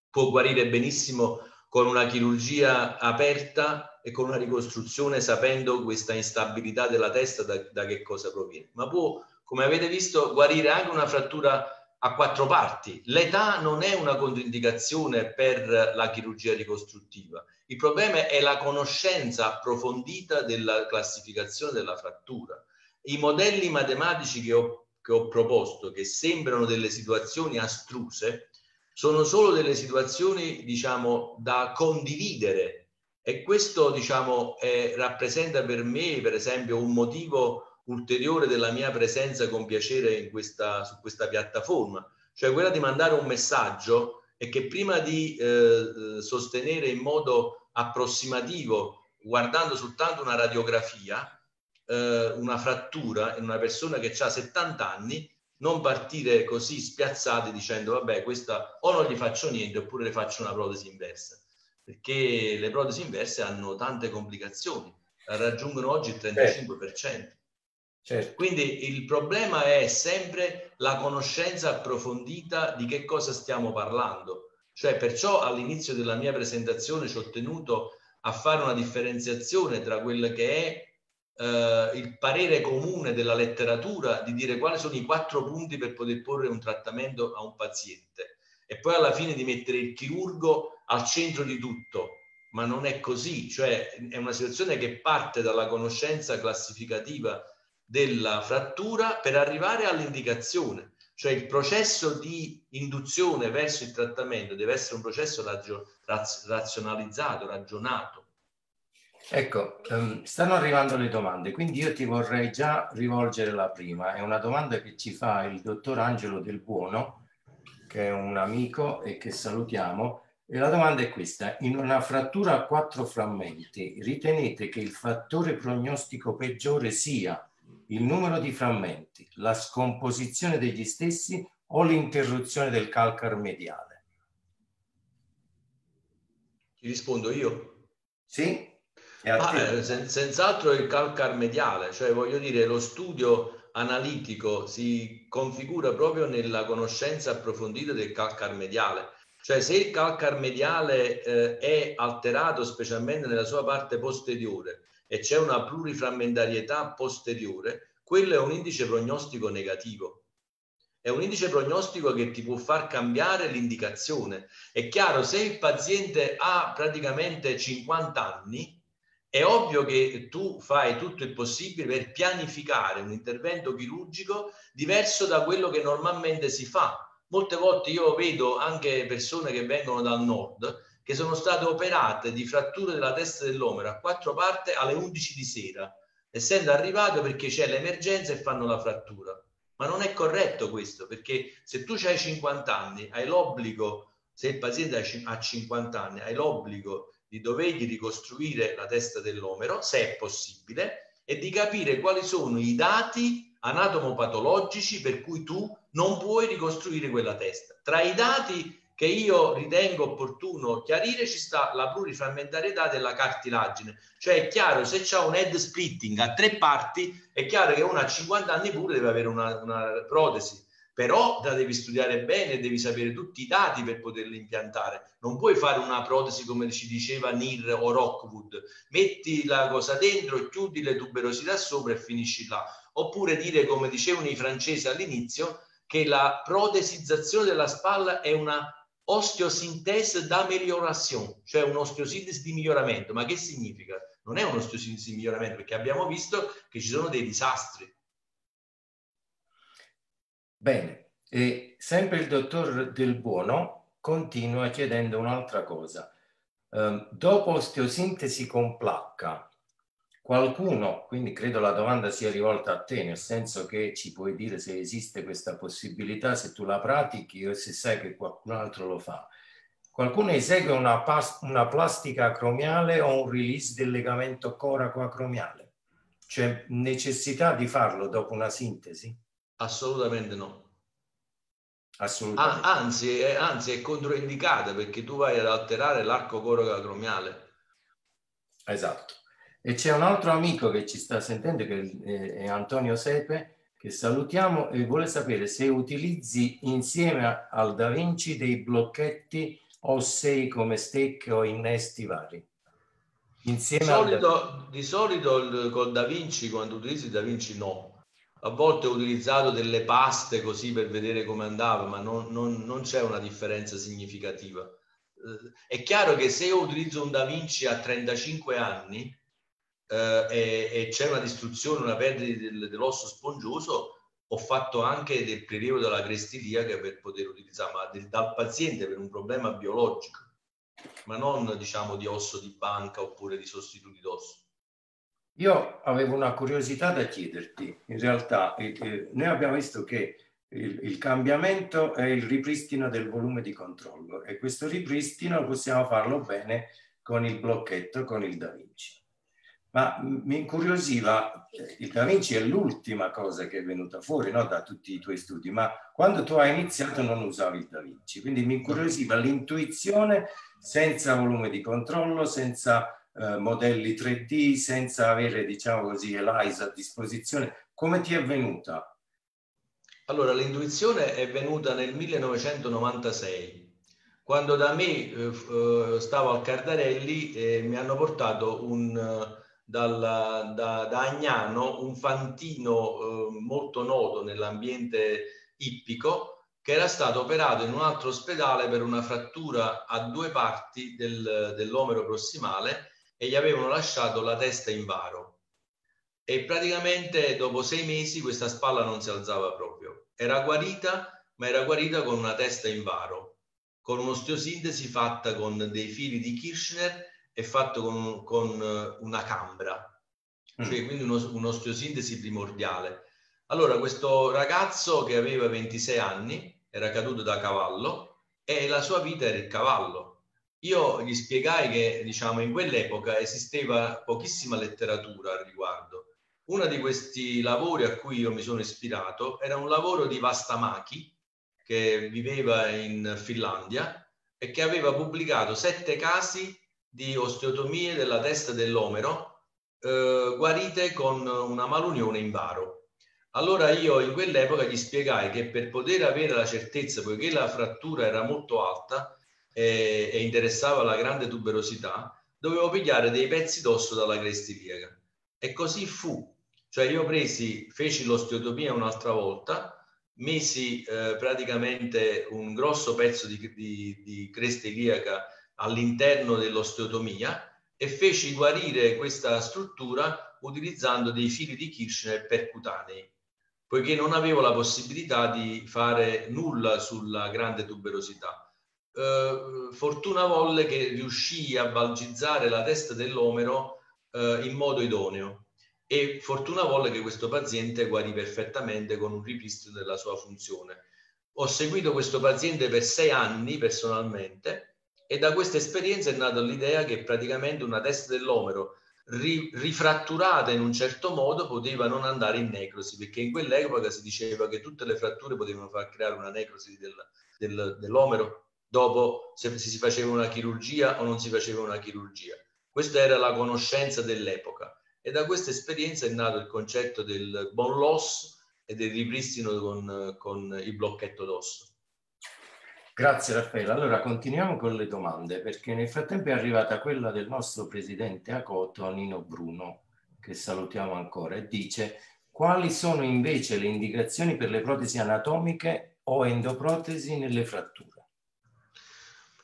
può guarire benissimo con una chirurgia aperta e con una ricostruzione sapendo questa instabilità della testa da, da che cosa proviene. Ma può, come avete visto, guarire anche una frattura a quattro parti. L'età non è una controindicazione per la chirurgia ricostruttiva. Il problema è la conoscenza approfondita della classificazione della frattura. I modelli matematici che ho, che ho proposto, che sembrano delle situazioni astruse, sono solo delle situazioni, diciamo, da condividere e questo, diciamo, eh, rappresenta per me, per esempio, un motivo ulteriore della mia presenza con piacere questa, su questa piattaforma, cioè quella di mandare un messaggio e che prima di eh, sostenere in modo approssimativo, guardando soltanto una radiografia, eh, una frattura in una persona che ha 70 anni, non partire così spiazzati dicendo vabbè questa o non gli faccio niente oppure le faccio una protesi inversa. Perché le protesi inverse hanno tante complicazioni raggiungono oggi il 35% certo. quindi il problema è sempre la conoscenza approfondita di che cosa stiamo parlando cioè perciò all'inizio della mia presentazione ci ho tenuto a fare una differenziazione tra quella che è eh, il parere comune della letteratura di dire quali sono i quattro punti per poter porre un trattamento a un paziente e poi alla fine di mettere il chirurgo al centro di tutto. Ma non è così, cioè è una situazione che parte dalla conoscenza classificativa della frattura per arrivare all'indicazione. Cioè il processo di induzione verso il trattamento deve essere un processo ragio- razionalizzato, ragionato Ecco, um, stanno arrivando le domande, quindi io ti vorrei già rivolgere la prima. È una domanda che ci fa il dottor Angelo Del Buono, che è un amico e che salutiamo. E la domanda è questa. In una frattura a quattro frammenti, ritenete che il fattore prognostico peggiore sia il numero di frammenti, la scomposizione degli stessi o l'interruzione del calcar mediale? Ti rispondo io. Sì? Ah, eh, sen- senz'altro il calcar mediale, cioè voglio dire lo studio analitico si configura proprio nella conoscenza approfondita del calcar mediale. Cioè se il calcar mediale eh, è alterato specialmente nella sua parte posteriore e c'è una pluriframmentarietà posteriore, quello è un indice prognostico negativo. È un indice prognostico che ti può far cambiare l'indicazione. È chiaro, se il paziente ha praticamente 50 anni, è ovvio che tu fai tutto il possibile per pianificare un intervento chirurgico diverso da quello che normalmente si fa. Molte volte io vedo anche persone che vengono dal nord che sono state operate di fratture della testa dell'omero a quattro parti alle 11 di sera, essendo arrivato perché c'è l'emergenza e fanno la frattura. Ma non è corretto questo, perché se tu hai 50 anni, hai l'obbligo, se il paziente ha 50 anni, hai l'obbligo di dovergli ricostruire la testa dell'omero, se è possibile, e di capire quali sono i dati anatomopatologici per cui tu non puoi ricostruire quella testa. Tra i dati che io ritengo opportuno chiarire ci sta la pluriframmentarietà della cartilagine, cioè è chiaro se c'è un head splitting a tre parti, è chiaro che uno a 50 anni pure deve avere una, una protesi però la devi studiare bene, devi sapere tutti i dati per poterli impiantare. Non puoi fare una protesi come ci diceva Nir o Rockwood, metti la cosa dentro, chiudi le tuberosità sopra e finisci là. Oppure dire, come dicevano i francesi all'inizio, che la protesizzazione della spalla è una osteosintesi d'amélioration, cioè un'osteosintesi di miglioramento. Ma che significa? Non è un'osteosintesi di miglioramento, perché abbiamo visto che ci sono dei disastri Bene, e sempre il dottor Del Buono continua chiedendo un'altra cosa. Eh, dopo osteosintesi con placca, qualcuno, quindi credo la domanda sia rivolta a te, nel senso che ci puoi dire se esiste questa possibilità, se tu la pratichi o se sai che qualcun altro lo fa. Qualcuno esegue una, una plastica acromiale o un release del legamento coraco-acromiale? C'è necessità di farlo dopo una sintesi? Assolutamente no. Assolutamente. Ah, anzi, è, anzi, è controindicata perché tu vai ad alterare l'arco corocacromiale. Esatto. E c'è un altro amico che ci sta sentendo, che è Antonio Sepe, che salutiamo e vuole sapere se utilizzi insieme al Da Vinci dei blocchetti ossei come stecche o innesti vari. Insieme di solito, di solito col Da Vinci, quando utilizzi Da Vinci no, a volte ho utilizzato delle paste così per vedere come andava, ma non, non, non c'è una differenza significativa. Eh, è chiaro che se io utilizzo un Da Vinci a 35 anni eh, e, e, c'è una distruzione, una perdita del, dell'osso spongioso, ho fatto anche del prelievo della cresta iliaca per poter utilizzare, ma del, dal paziente per un problema biologico, ma non diciamo di osso di banca oppure di sostituti d'osso. Io avevo una curiosità da chiederti. In realtà eh, noi abbiamo visto che il, il, cambiamento è il ripristino del volume di controllo e questo ripristino possiamo farlo bene con il blocchetto, con il Da Vinci. Ma mi incuriosiva, eh, il Da Vinci è l'ultima cosa che è venuta fuori no, da tutti i tuoi studi, ma quando tu hai iniziato non usavi il Da Vinci, quindi mi incuriosiva l'intuizione senza volume di controllo, senza eh, modelli 3D, senza avere, diciamo così, ELISA a disposizione. Come ti è venuta? Allora, l'intuizione è venuta nel 1996, quando da me eh, eh, stavo al Cardarelli e mi hanno portato un, dal, da, da, Agnano un fantino eh, molto noto nell'ambiente ippico che era stato operato in un altro ospedale per una frattura a due parti del, dell'omero prossimale e gli avevano lasciato la testa in varo e praticamente dopo sei mesi questa spalla non si alzava proprio. Era guarita, ma era guarita con una testa in varo, con un'osteosintesi fatta con dei fili di Kirchner e fatto con, con una cambra, mm. cioè quindi uno, un'osteosintesi primordiale. Allora questo ragazzo che aveva 26 anni era caduto da cavallo e la sua vita era il cavallo. Io gli spiegai che diciamo in quell'epoca esisteva pochissima letteratura al riguardo uno di questi lavori a cui io mi sono ispirato era un lavoro di Vastamaki, che viveva in Finlandia e che aveva pubblicato sette casi di osteotomie della testa dell'omero eh, guarite con una malunione in varo. Allora io in quell'epoca gli spiegai che per poter avere la certezza, poiché la frattura era molto alta e, e interessava la grande tuberosità, dovevo pigliare dei pezzi d'osso dalla cresta iliaca. E così fu. Cioè io presi, feci l'osteotomia un'altra volta, mesi eh, praticamente un grosso pezzo di, di, di cresta all'interno dell'osteotomia e feci guarire questa struttura utilizzando dei fili di Kirchner percutanei, poiché non avevo la possibilità di fare nulla sulla grande tuberosità. Eh, fortuna volle che riuscii a valgizzare la testa dell'omero eh, in modo idoneo e fortuna volle che questo paziente guarì perfettamente con un ripristino della sua funzione. Ho seguito questo paziente per sei anni personalmente e da questa esperienza è nata l'idea che praticamente una testa dell'omero ri, rifratturata in un certo modo poteva non andare in necrosi, perché in quell'epoca si diceva che tutte le fratture potevano far creare una necrosi del, del, dell'omero dopo se si faceva una chirurgia o non si faceva una chirurgia. Questa era la conoscenza dell'epoca e da questa esperienza è nato il concetto del bon loss e del ripristino con, con il blocchetto d'osso. Grazie Raffaele. Allora continuiamo con le domande perché nel frattempo è arrivata quella del nostro presidente Acoto, Nino Bruno, che salutiamo ancora, e dice quali sono invece le indicazioni per le protesi anatomiche o endoprotesi nelle fratture?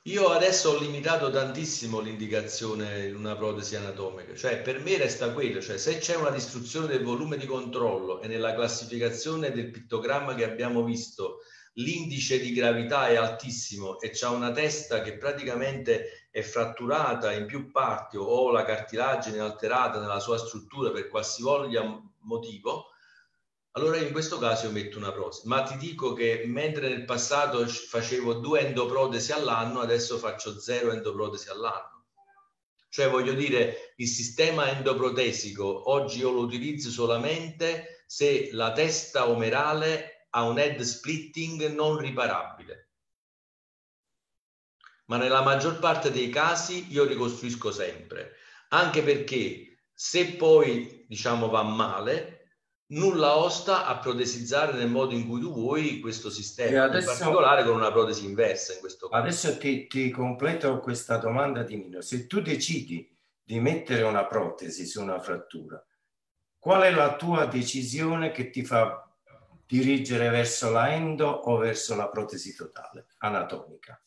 Io adesso ho limitato tantissimo l'indicazione in una protesi anatomica, cioè per me resta quello, cioè se c'è una distruzione del volume di controllo e nella classificazione del pittogramma che abbiamo visto l'indice di gravità è altissimo e c'è una testa che praticamente è fratturata in più parti o la cartilagine alterata nella sua struttura per qualsivoglia motivo, allora in questo caso io metto una protesi, ma ti dico che mentre nel passato facevo due endoprotesi all'anno, adesso faccio zero endoprotesi all'anno. Cioè voglio dire, il sistema endoprotesico oggi io lo utilizzo solamente se la testa omerale ha un head splitting non riparabile. Ma nella maggior parte dei casi io ricostruisco sempre, anche perché se poi diciamo va male, nulla osta a protesizzare nel modo in cui tu vuoi questo sistema, adesso, in particolare con una protesi inversa in questo caso. Adesso ti, ti completo questa domanda di Nino. Se tu decidi di mettere una protesi su una frattura, qual è la tua decisione che ti fa dirigere verso la endo o verso la protesi totale anatomica?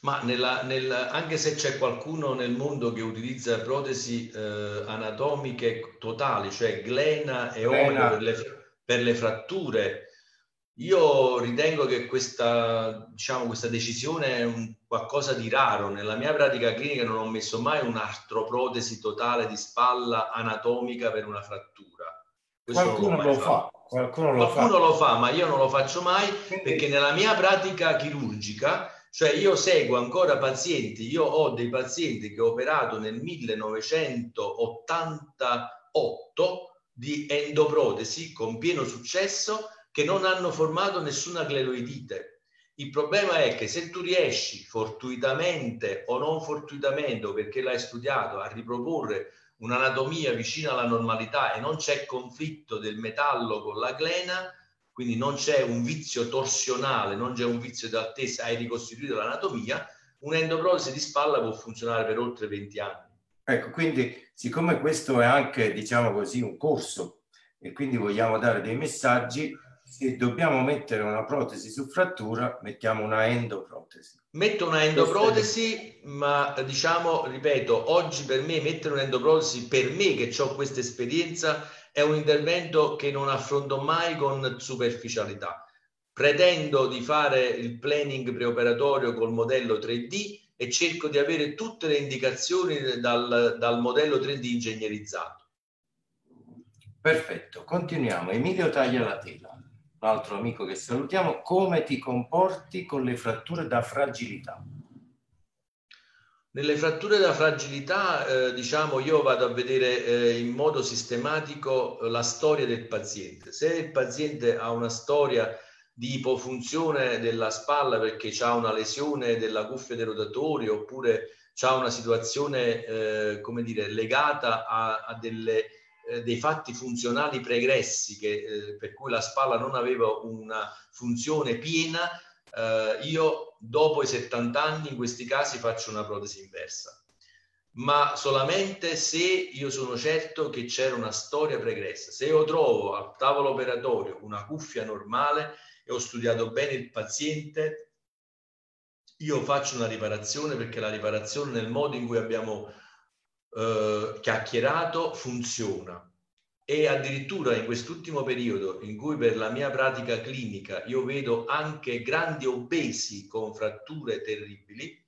Ma nella, nel, anche se c'è qualcuno nel mondo che utilizza protesi eh, anatomiche totali, cioè glena e omero per le, per le fratture. Io ritengo che questa, diciamo, questa decisione è un qualcosa di raro. Nella mia pratica clinica non ho messo mai un'artroprotesi totale di spalla anatomica per una frattura. Questo qualcuno lo fa, qualcuno, lo, qualcuno fa. lo fa, ma io non lo faccio mai perché nella mia pratica chirurgica cioè io seguo ancora pazienti, io ho dei pazienti che ho operato nel 1988 di endoprotesi con pieno successo che non hanno formato nessuna cleroidite. Il problema è che se tu riesci fortuitamente o non fortuitamente o perché l'hai studiato a riproporre un'anatomia vicina alla normalità e non c'è conflitto del metallo con la glena, quindi non c'è un vizio torsionale, non c'è un vizio di altezza, hai ricostituito l'anatomia, un'endoprotesi di spalla può funzionare per oltre 20 anni. Ecco, quindi siccome questo è anche, diciamo così, un corso e quindi vogliamo dare dei messaggi, se dobbiamo mettere una protesi su frattura, mettiamo una endoprotesi. Metto una endoprotesi, ma diciamo, ripeto, oggi per me mettere un'endoprotesi, per me che ho questa esperienza, è un intervento che non affronto mai con superficialità. Pretendo di fare il planning preoperatorio col modello 3D e cerco di avere tutte le indicazioni dal, dal modello 3D ingegnerizzato. Perfetto, continuiamo. Emilio taglia la tela, altro amico che salutiamo. Come ti comporti con le fratture da fragilità? Nelle fratture da fragilità, eh, diciamo, io vado a vedere eh, in modo sistematico la storia del paziente. Se il paziente ha una storia di ipofunzione della spalla perché ha una lesione della cuffia dei rotatori oppure ha una situazione, eh, come dire, legata a, a delle, eh, dei fatti funzionali pregressi che, eh, per cui la spalla non aveva una funzione piena, eh, io dopo i 70 anni in questi casi faccio una protesi inversa ma solamente se io sono certo che c'era una storia pregressa. Se io trovo al tavolo operatorio una cuffia normale e ho studiato bene il paziente, io faccio una riparazione perché la riparazione nel modo in cui abbiamo eh, chiacchierato funziona. E addirittura in quest'ultimo periodo in cui per la mia pratica clinica io vedo anche grandi obesi con fratture terribili,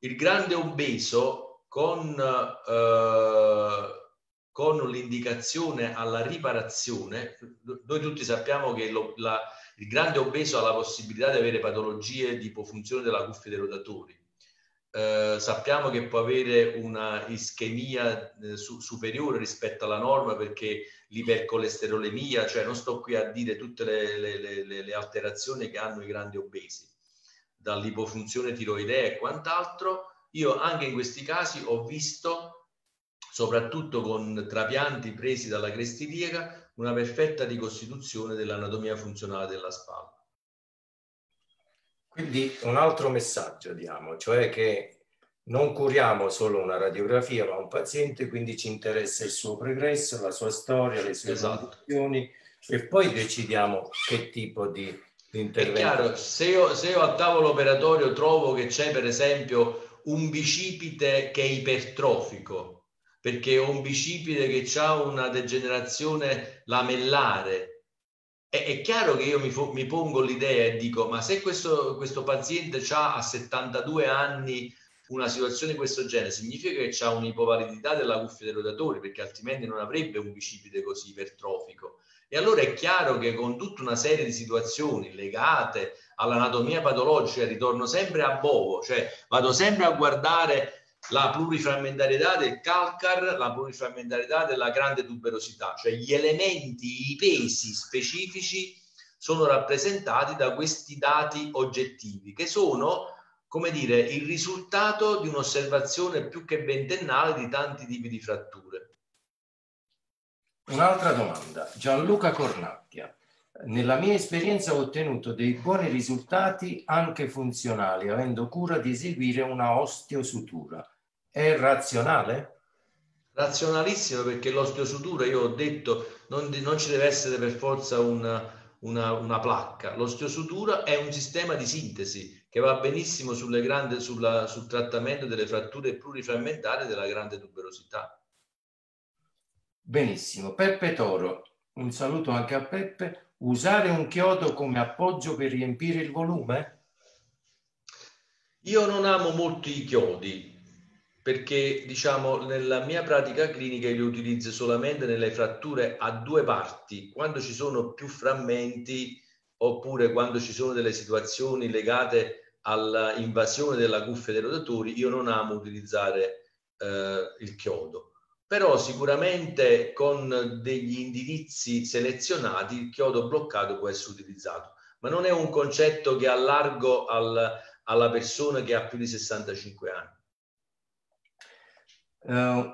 il grande obeso con, eh, con l'indicazione alla riparazione, noi tutti sappiamo che lo, la, il grande obeso ha la possibilità di avere patologie di ipofunzione della cuffia dei rotatori eh, sappiamo che può avere una ischemia eh, su, superiore rispetto alla norma perché l'ipercolesterolemia, cioè non sto qui a dire tutte le, le, le, le alterazioni che hanno i grandi obesi, dall'ipofunzione tiroidea e quant'altro, io anche in questi casi ho visto, soprattutto con trapianti presi dalla crestiliaca, una perfetta ricostituzione dell'anatomia funzionale della spalla. Quindi un altro messaggio diamo, cioè che non curiamo solo una radiografia, ma un paziente, quindi ci interessa il suo progresso, la sua storia, le sue esatto. condizioni e poi decidiamo che tipo di, di intervento. È chiaro, se io, se io al tavolo operatorio trovo che c'è per esempio un bicipite che è ipertrofico, perché ho un bicipite che ha una degenerazione lamellare, è, è chiaro che io mi, mi, pongo l'idea e dico, ma se questo, questo paziente ha a 72 anni una situazione di questo genere, significa che ha un'ipovalidità della cuffia dei rotatori, perché altrimenti non avrebbe un bicipite così ipertrofico. E allora è chiaro che con tutta una serie di situazioni legate all'anatomia patologica, ritorno sempre a Bovo, cioè vado sempre a guardare la pluriframmentarietà del calcar, la pluriframmentarietà della grande tuberosità, cioè gli elementi, i pesi specifici sono rappresentati da questi dati oggettivi che sono, come dire, il risultato di un'osservazione più che ventennale di tanti tipi di fratture. Un'altra domanda, Gianluca Cornacchia. Nella mia esperienza ho ottenuto dei buoni risultati anche funzionali, avendo cura di eseguire una osteosutura. È razionale? Razionalissimo perché l'osteosutura, io ho detto, non, non ci deve essere per forza una, una, una, placca. L'osteosutura è un sistema di sintesi che va benissimo grandi, sulla, sul trattamento delle fratture pluriframmentari della grande tuberosità. Benissimo. Peppe Toro, un saluto anche a Peppe, usare un chiodo come appoggio per riempire il volume? Io non amo molto i chiodi perché diciamo nella mia pratica clinica li utilizzo solamente nelle fratture a due parti, quando ci sono più frammenti oppure quando ci sono delle situazioni legate all'invasione della cuffia dei rotatori, io non amo utilizzare eh, il chiodo. Però sicuramente con degli indirizzi selezionati il chiodo bloccato può essere utilizzato, ma non è un concetto che allargo al, alla persona che ha più di 65 anni. Uh,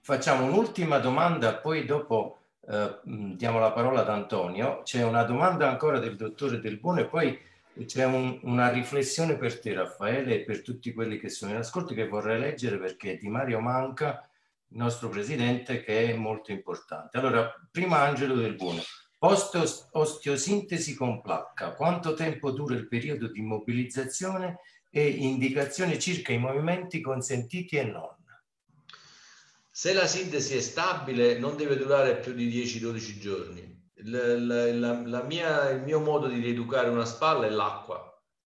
facciamo un'ultima domanda, poi dopo uh, diamo la parola ad Antonio. C'è una domanda ancora del dottore Del Buono e poi c'è un, una riflessione per te Raffaele e per tutti quelli che sono in ascolto che vorrei leggere perché di Mario Manca, il nostro presidente, che è molto importante. Allora, prima Angelo Del Buono. Post osteosintesi con placca, quanto tempo dura il periodo di immobilizzazione e indicazione circa i movimenti consentiti e non? Se la sintesi è stabile non deve durare più di 10-12 giorni. La, la, la mia, il mio modo di rieducare una spalla è l'acqua,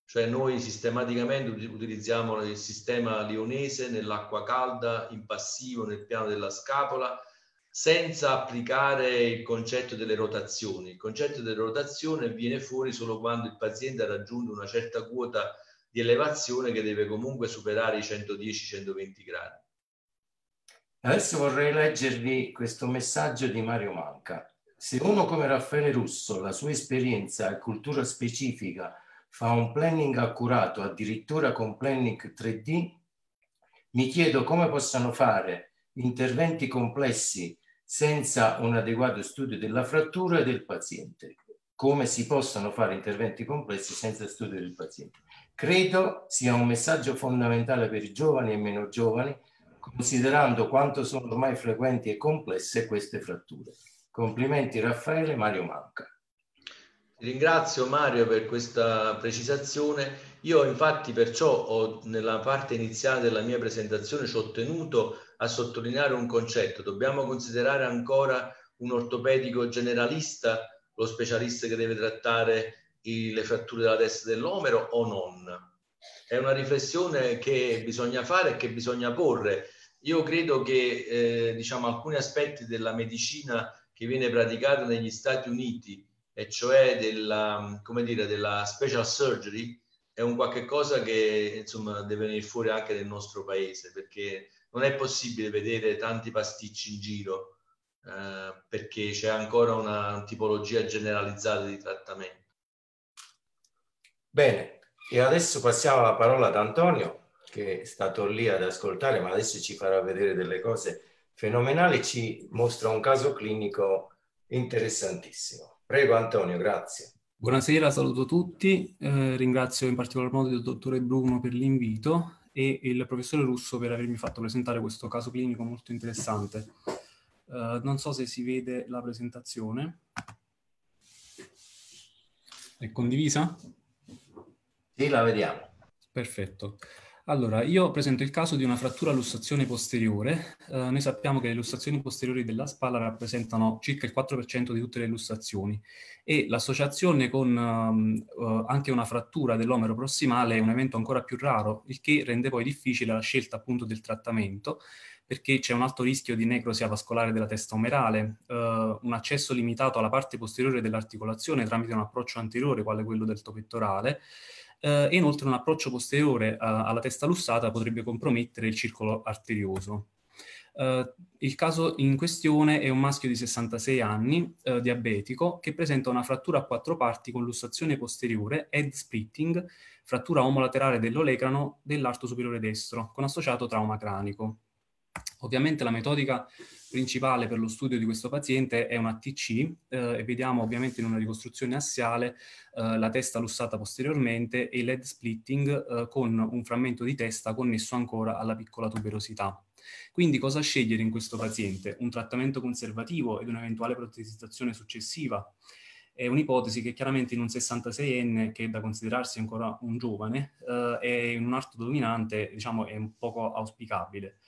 cioè noi sistematicamente utilizziamo il sistema lionese nell'acqua calda, in passivo, nel piano della scapola, senza applicare il concetto delle rotazioni. Il concetto delle rotazioni viene fuori solo quando il paziente ha raggiunto una certa quota di elevazione che deve comunque superare i 110-120 gradi. Adesso vorrei leggervi questo messaggio di Mario Manca. Se uno come Raffaele Russo, la sua esperienza e cultura specifica, fa un planning accurato, addirittura con planning 3D, mi chiedo come possano fare interventi complessi senza un adeguato studio della frattura e del paziente. Come si possono fare interventi complessi senza studio del paziente. Credo sia un messaggio fondamentale per i giovani e meno giovani considerando quanto sono ormai frequenti e complesse queste fratture. Complimenti Raffaele Mario Manca. Ringrazio Mario per questa precisazione. Io infatti perciò ho, nella parte iniziale della mia presentazione ci ho tenuto a sottolineare un concetto. Dobbiamo considerare ancora un ortopedico generalista, lo specialista che deve trattare i, le fratture della testa dell'omero o non? È una riflessione che bisogna fare e che bisogna porre io credo che eh, diciamo, alcuni aspetti della medicina che viene praticata negli Stati Uniti, e cioè della, dire, della special surgery, è un qualche cosa che insomma, deve venire fuori anche nel nostro paese, perché non è possibile vedere tanti pasticci in giro, eh, perché c'è ancora una tipologia generalizzata di trattamento. Bene, e adesso passiamo la parola ad Antonio che è stato lì ad ascoltare, ma adesso ci farà vedere delle cose fenomenali, ci mostra un caso clinico interessantissimo. Prego Antonio, grazie. Buonasera, saluto tutti, eh, ringrazio in particolar modo il dottore Bruno per l'invito e il professore Russo per avermi fatto presentare questo caso clinico molto interessante. Uh, non so se si vede la presentazione. È condivisa? Sì, la vediamo. Perfetto. Allora, io presento il caso di una frattura lussazione posteriore. Eh, noi sappiamo che le lussazioni posteriori della spalla rappresentano circa il 4% di tutte le lussazioni e l'associazione con uh, anche una frattura dell'omero prossimale è un evento ancora più raro, il che rende poi difficile la scelta appunto del trattamento perché c'è un alto rischio di necrosia vascolare della testa omerale, uh, un accesso limitato alla parte posteriore dell'articolazione tramite un approccio anteriore, quale quello del topettorale, eh, e inoltre un approccio posteriore a, alla testa lussata potrebbe compromettere il circolo arterioso. Uh, il caso in questione è un maschio di 66 anni, uh, diabetico, che presenta una frattura a quattro parti con lussazione posteriore, head splitting, frattura omolaterale dell'olecrano dell'arto superiore destro, con associato trauma cranico. Ovviamente la metodica principale per lo studio di questo paziente è una TC eh, e vediamo ovviamente in una ricostruzione assiale eh, la testa lussata posteriormente e l'head splitting eh, con un frammento di testa connesso ancora alla piccola tuberosità. Quindi cosa scegliere in questo paziente? Un trattamento conservativo ed un'eventuale protesizzazione successiva? È un'ipotesi che chiaramente in un 66enne, che è da considerarsi ancora un giovane, eh, e in un arto dominante, diciamo, è un poco auspicabile.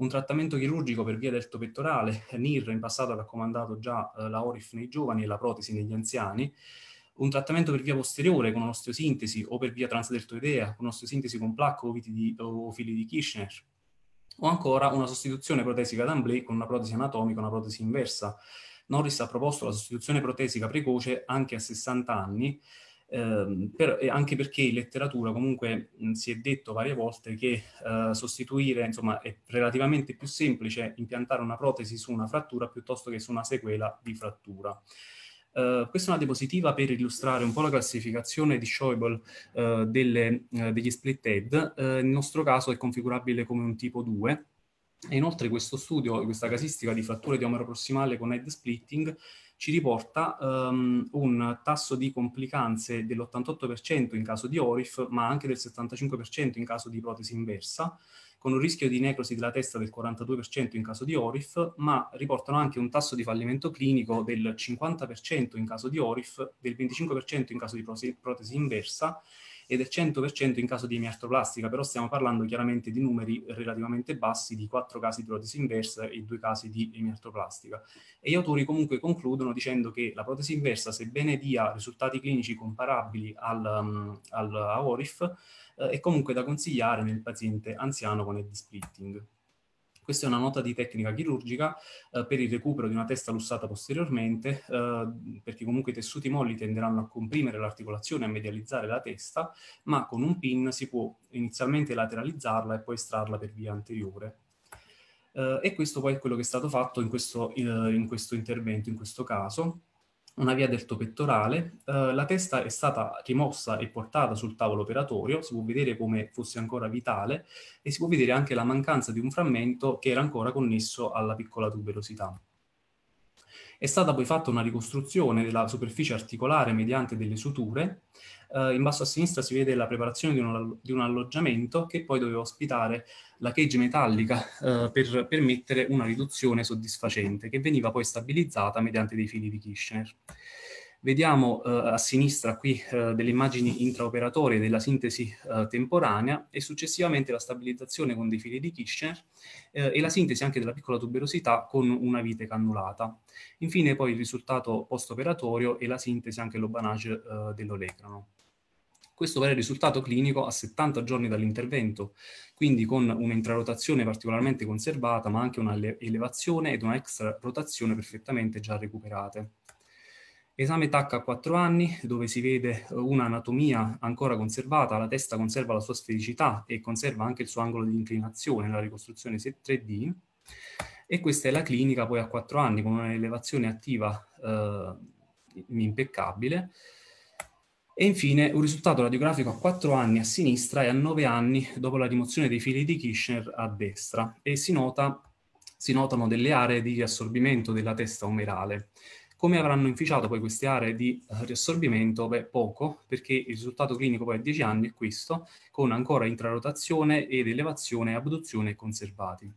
Un trattamento chirurgico per via delto pettorale, NIR in passato ha raccomandato già eh, la ORIF nei giovani e la protesi negli anziani, un trattamento per via posteriore con un'osteosintesi o per via transdeltoidea, con un'osteosintesi con plaque o, di, o fili di Kirchner, o ancora una sostituzione protesica d'Amblay con una protesi anatomica, una protesi inversa. Norris ha proposto la sostituzione protesica precoce anche a 60 anni, ehm, per, anche perché in letteratura comunque mh, si è detto varie volte che eh, sostituire, insomma, è relativamente più semplice impiantare una protesi su una frattura piuttosto che su una sequela di frattura. Uh, questa è una diapositiva per illustrare un po' la classificazione di Schäuble uh, delle, uh, degli split head. nel nostro caso è configurabile come un tipo 2 e inoltre questo studio, questa casistica di fratture di omero prossimale con head splitting ci riporta um, un tasso di complicanze dell'88% in caso di ORIF, ma anche del 75% in caso di protesi inversa, con un rischio di necrosi della testa del 42% in caso di ORIF, ma riportano anche un tasso di fallimento clinico del 50% in caso di ORIF, del 25% in caso di protesi inversa e del 100% in caso di emiartroplastica, però stiamo parlando chiaramente di numeri relativamente bassi di 4 casi di protesi inversa e 2 casi di emiartroplastica. E gli autori comunque concludono dicendo che la protesi inversa, sebbene dia risultati clinici comparabili al, um, al a ORIF, eh, è comunque da consigliare nel paziente anziano con head splitting. Questa è una nota di tecnica chirurgica eh, per il recupero di una testa lussata posteriormente, eh, perché comunque i tessuti molli tenderanno a comprimere l'articolazione e a medializzare la testa, ma con un pin si può inizialmente lateralizzarla e poi estrarla per via anteriore. Uh, e questo poi è quello che è stato fatto in questo, uh, in questo intervento, in questo caso una via delto pettorale, eh, la testa è stata rimossa e portata sul tavolo operatorio, si può vedere come fosse ancora vitale e si può vedere anche la mancanza di un frammento che era ancora connesso alla piccola tuberosità. È stata poi fatta una ricostruzione della superficie articolare mediante delle suture. Uh, in basso a sinistra si vede la preparazione di un, di un, alloggiamento che poi doveva ospitare la cage metallica uh, per permettere una riduzione soddisfacente che veniva poi stabilizzata mediante dei fili di Kirchner. Vediamo eh, a sinistra qui eh, delle immagini intraoperatorie della sintesi eh, temporanea e successivamente la stabilizzazione con dei fili di Kirchner eh, e la sintesi anche della piccola tuberosità con una vite cannulata. Infine poi il risultato post-operatorio e la sintesi anche l'obanage eh, dell'olecrano. Questo era il risultato clinico a 70 giorni dall'intervento, quindi con un'intrarotazione particolarmente conservata, ma anche una elevazione ed una extra rotazione perfettamente già recuperate. Esame TAC a 4 anni, dove si vede eh, un'anatomia ancora conservata, la testa conserva la sua sfericità e conserva anche il suo angolo di inclinazione nella ricostruzione 3D. E questa è la clinica poi a 4 anni con un'elevazione attiva eh, impeccabile. E infine un risultato radiografico a 4 anni a sinistra e a 9 anni dopo la rimozione dei fili di Kirchner a destra. E si, nota, si notano delle aree di riassorbimento della testa umerale. Come avranno inficiato poi queste aree di uh, riassorbimento? Beh, poco, perché il risultato clinico poi a 10 anni è questo, con ancora intrarotazione ed elevazione e abduzione conservati.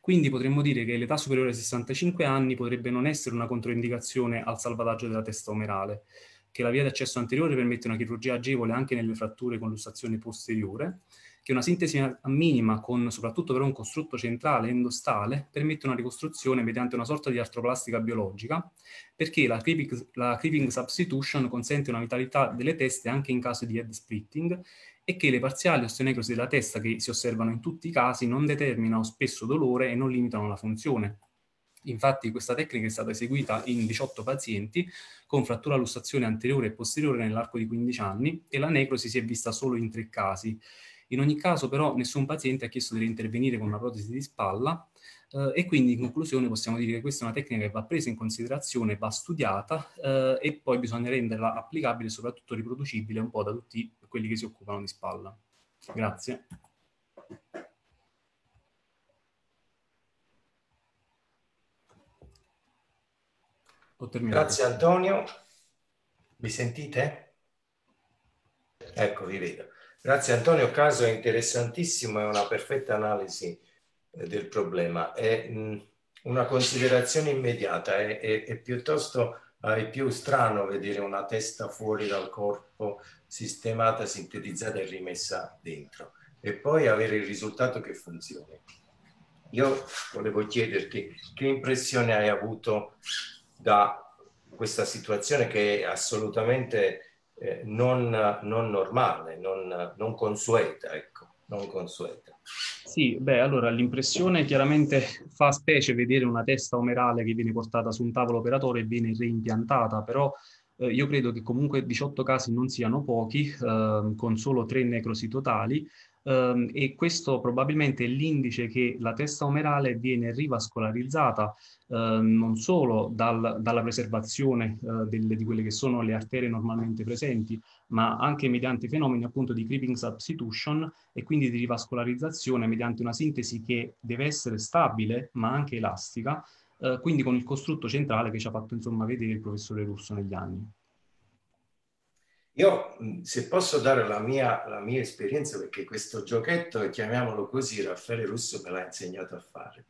Quindi potremmo dire che l'età superiore ai 65 anni potrebbe non essere una controindicazione al salvataggio della testa umerale, che la via di accesso anteriore permette una chirurgia agevole anche nelle fratture con lussazione posteriore, che una sintesi minima con soprattutto però un costrutto centrale endostale permette una ricostruzione mediante una sorta di artroplastica biologica, perché la creeping, la creeping substitution consente una vitalità delle teste anche in caso di head splitting e che le parziali osteonecrosi della testa che si osservano in tutti i casi non determinano spesso dolore e non limitano la funzione. Infatti questa tecnica è stata eseguita in 18 pazienti con frattura lussazione anteriore e posteriore nell'arco di 15 anni e la necrosi si è vista solo in tre casi in ogni caso però nessun paziente ha chiesto di intervenire con una protesi di spalla eh, e quindi in conclusione possiamo dire che questa è una tecnica che va presa in considerazione, va studiata eh, e poi bisogna renderla applicabile e soprattutto riproducibile un po' da tutti quelli che si occupano di spalla. Grazie. Grazie Antonio. Mi sentite? Ecco, vi vedo. Grazie Antonio, caso è interessantissimo, è una perfetta analisi eh, del problema. È una considerazione immediata, è, è, è piuttosto è più strano vedere una testa fuori dal corpo sistemata, sintetizzata e rimessa dentro e poi avere il risultato che funzioni. Io volevo chiederti che impressione hai avuto da questa situazione che è assolutamente eh, non, non, normale, non, non consueta, ecco, non consueta. Sì, beh, allora l'impressione chiaramente fa specie vedere una testa omerale che viene portata su un tavolo operatorio e viene reimpiantata, però eh, io credo che comunque 18 casi non siano pochi, eh, con solo 3 necrosi totali, Um, e questo probabilmente è l'indice che la testa omerale viene rivascolarizzata uh, non solo dal, dalla preservazione uh, delle, di quelle che sono le arterie normalmente presenti, ma anche mediante fenomeni appunto di creeping substitution e quindi di rivascolarizzazione mediante una sintesi che deve essere stabile ma anche elastica, uh, quindi con il costrutto centrale che ci ha fatto insomma vedere il professore Russo negli anni. Io, se posso dare la mia, la mia esperienza, perché questo giochetto, chiamiamolo così, Raffaele Russo me l'ha insegnato a fare.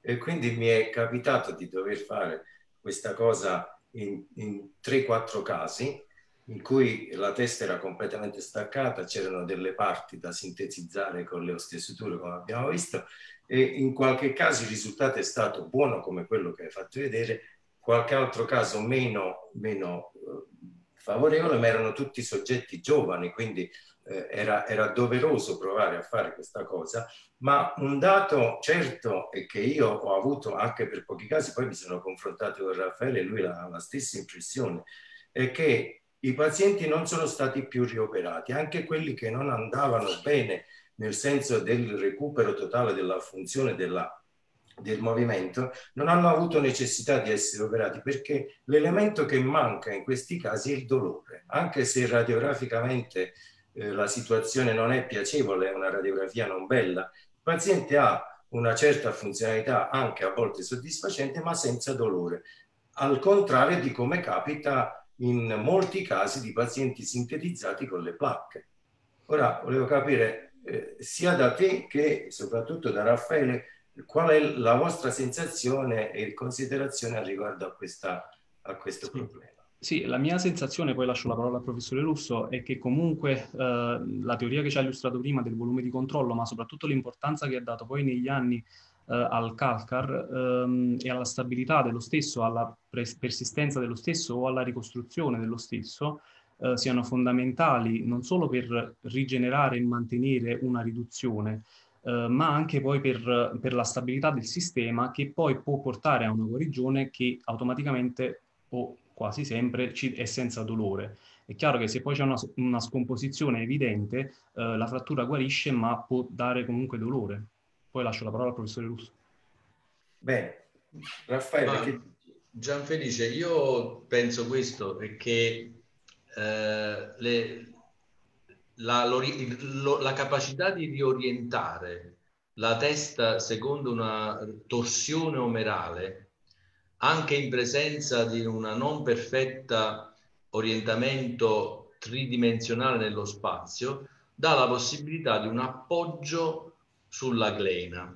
E quindi mi è capitato di dover fare questa cosa in, in 3-4 casi, in cui la testa era completamente staccata, c'erano delle parti da sintetizzare con le ostesuture, come abbiamo visto, e in qualche caso il risultato è stato buono come quello che hai fatto vedere, qualche altro caso meno, meno favorevole, ma erano tutti soggetti giovani, quindi eh, era, era, doveroso provare a fare questa cosa. Ma un dato certo è che io ho avuto anche per pochi casi, poi mi sono confrontato con Raffaele e lui ha la stessa impressione, è che i pazienti non sono stati più rioperati, anche quelli che non andavano bene nel senso del recupero totale della funzione della del movimento non hanno avuto necessità di essere operati perché l'elemento che manca in questi casi è il dolore, anche se radiograficamente eh, la situazione non è piacevole, è una radiografia non bella, il paziente ha una certa funzionalità anche a volte soddisfacente ma senza dolore, al contrario di come capita in molti casi di pazienti sintetizzati con le placche. Ora volevo capire eh, sia da te che soprattutto da Raffaele qual è la vostra sensazione e considerazione riguardo a, questa, a questo problema? Sì, la mia sensazione, poi lascio la parola al professore Russo, è che comunque eh, la teoria che ci ha illustrato prima del volume di controllo, ma soprattutto l'importanza che ha dato poi negli anni eh, al calcar ehm, e alla stabilità dello stesso, alla persistenza dello stesso o alla ricostruzione dello stesso, eh, siano fondamentali non solo per rigenerare e mantenere una riduzione, eh, ma anche poi per, per, la stabilità del sistema che poi può portare a una guarigione che automaticamente o quasi sempre ci, è senza dolore. È chiaro che se poi c'è una, una scomposizione evidente, eh, la frattura guarisce ma può dare comunque dolore. Poi lascio la parola al professore Russo. Bene, Raffaele. Che... Gianfelice, io penso questo, che eh, le, la, lo, la capacità di riorientare la testa secondo una torsione omerale anche in presenza di una non perfetta orientamento tridimensionale nello spazio dà la possibilità di un appoggio sulla glena.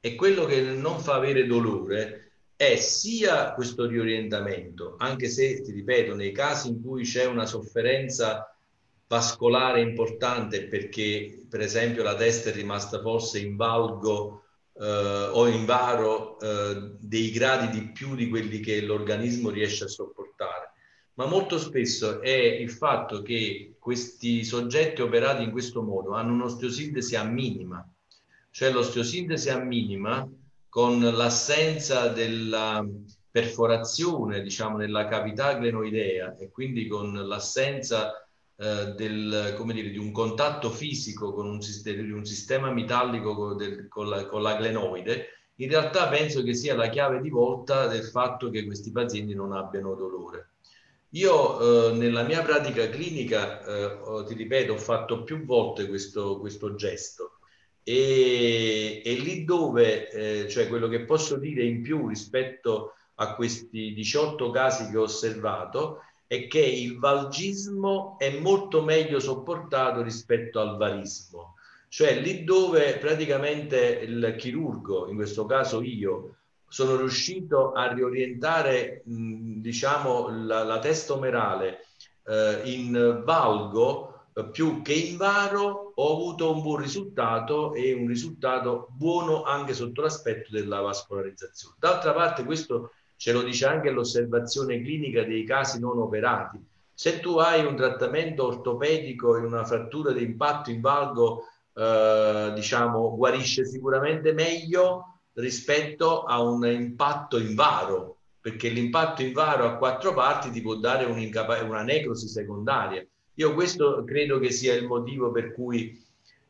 E quello che non fa avere dolore è sia questo riorientamento anche se ti ripeto nei casi in cui c'è una sofferenza vascolare importante perché per esempio la testa è rimasta forse in valgo eh, o in varo eh, dei gradi di più di quelli che l'organismo riesce a sopportare. Ma molto spesso è il fatto che questi soggetti operati in questo modo hanno un'osteosintesi a minima, cioè l'osteosintesi a minima con l'assenza della perforazione, diciamo, nella cavità glenoidea e quindi con l'assenza eh, del, come dire, di un contatto fisico con un, di un sistema metallico con, del, con, la, con, la, glenoide, in realtà penso che sia la chiave di volta del fatto che questi pazienti non abbiano dolore. Io eh, nella mia pratica clinica, eh, ti ripeto, ho fatto più volte questo, questo gesto e, e, lì dove, eh, cioè quello che posso dire in più rispetto a questi 18 casi che ho osservato, è che il valgismo è molto meglio sopportato rispetto al varismo. Cioè lì dove praticamente il chirurgo, in questo caso io, sono riuscito a riorientare diciamo la, la testa omerale eh, in valgo, più che invaro ho avuto un buon risultato e un risultato buono anche sotto l'aspetto della vascolarizzazione. D'altra parte questo ce lo dice anche l'osservazione clinica dei casi non operati. Se tu hai un trattamento ortopedico in una frattura di impatto in valgo, eh, diciamo, guarisce sicuramente meglio rispetto a un impatto in varo, perché l'impatto in varo a quattro parti ti può dare una necrosi secondaria io questo credo che sia il motivo per cui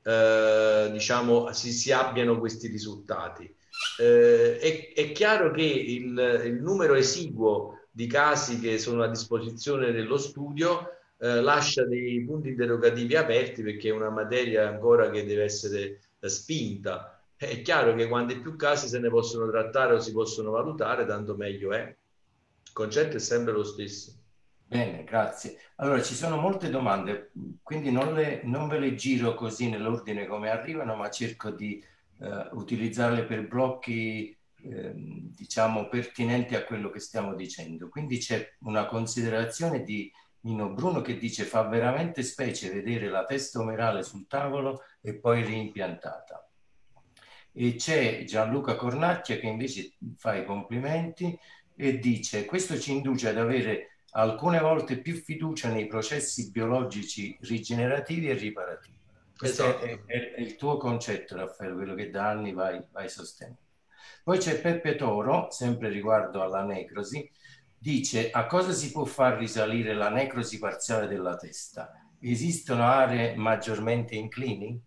eh, diciamo, si, si, abbiano questi risultati. Eh, è, è, chiaro che il, il, numero esiguo di casi che sono a disposizione dello studio eh, lascia dei punti interrogativi aperti perché è una materia ancora che deve essere spinta. È chiaro che quanti più casi se ne possono trattare o si possono valutare, tanto meglio è. Il concetto è sempre lo stesso. Bene, grazie. Allora, ci sono molte domande, quindi non, le, non ve le giro così nell'ordine come arrivano, ma cerco di eh, utilizzarle per blocchi, eh, diciamo, pertinenti a quello che stiamo dicendo. Quindi c'è una considerazione di Nino Bruno che dice fa veramente specie vedere la testa omerale sul tavolo e poi reimpiantata. E c'è Gianluca Cornacchia che invece fa i complimenti e dice questo ci induce ad avere alcune volte più fiducia nei processi biologici rigenerativi e riparativi. Questo esatto. è, è, è, il tuo concetto, Raffaello, quello che da anni vai, vai sostenendo. Poi c'è Peppe Toro, sempre riguardo alla necrosi, dice a cosa si può far risalire la necrosi parziale della testa? Esistono aree maggiormente inclini?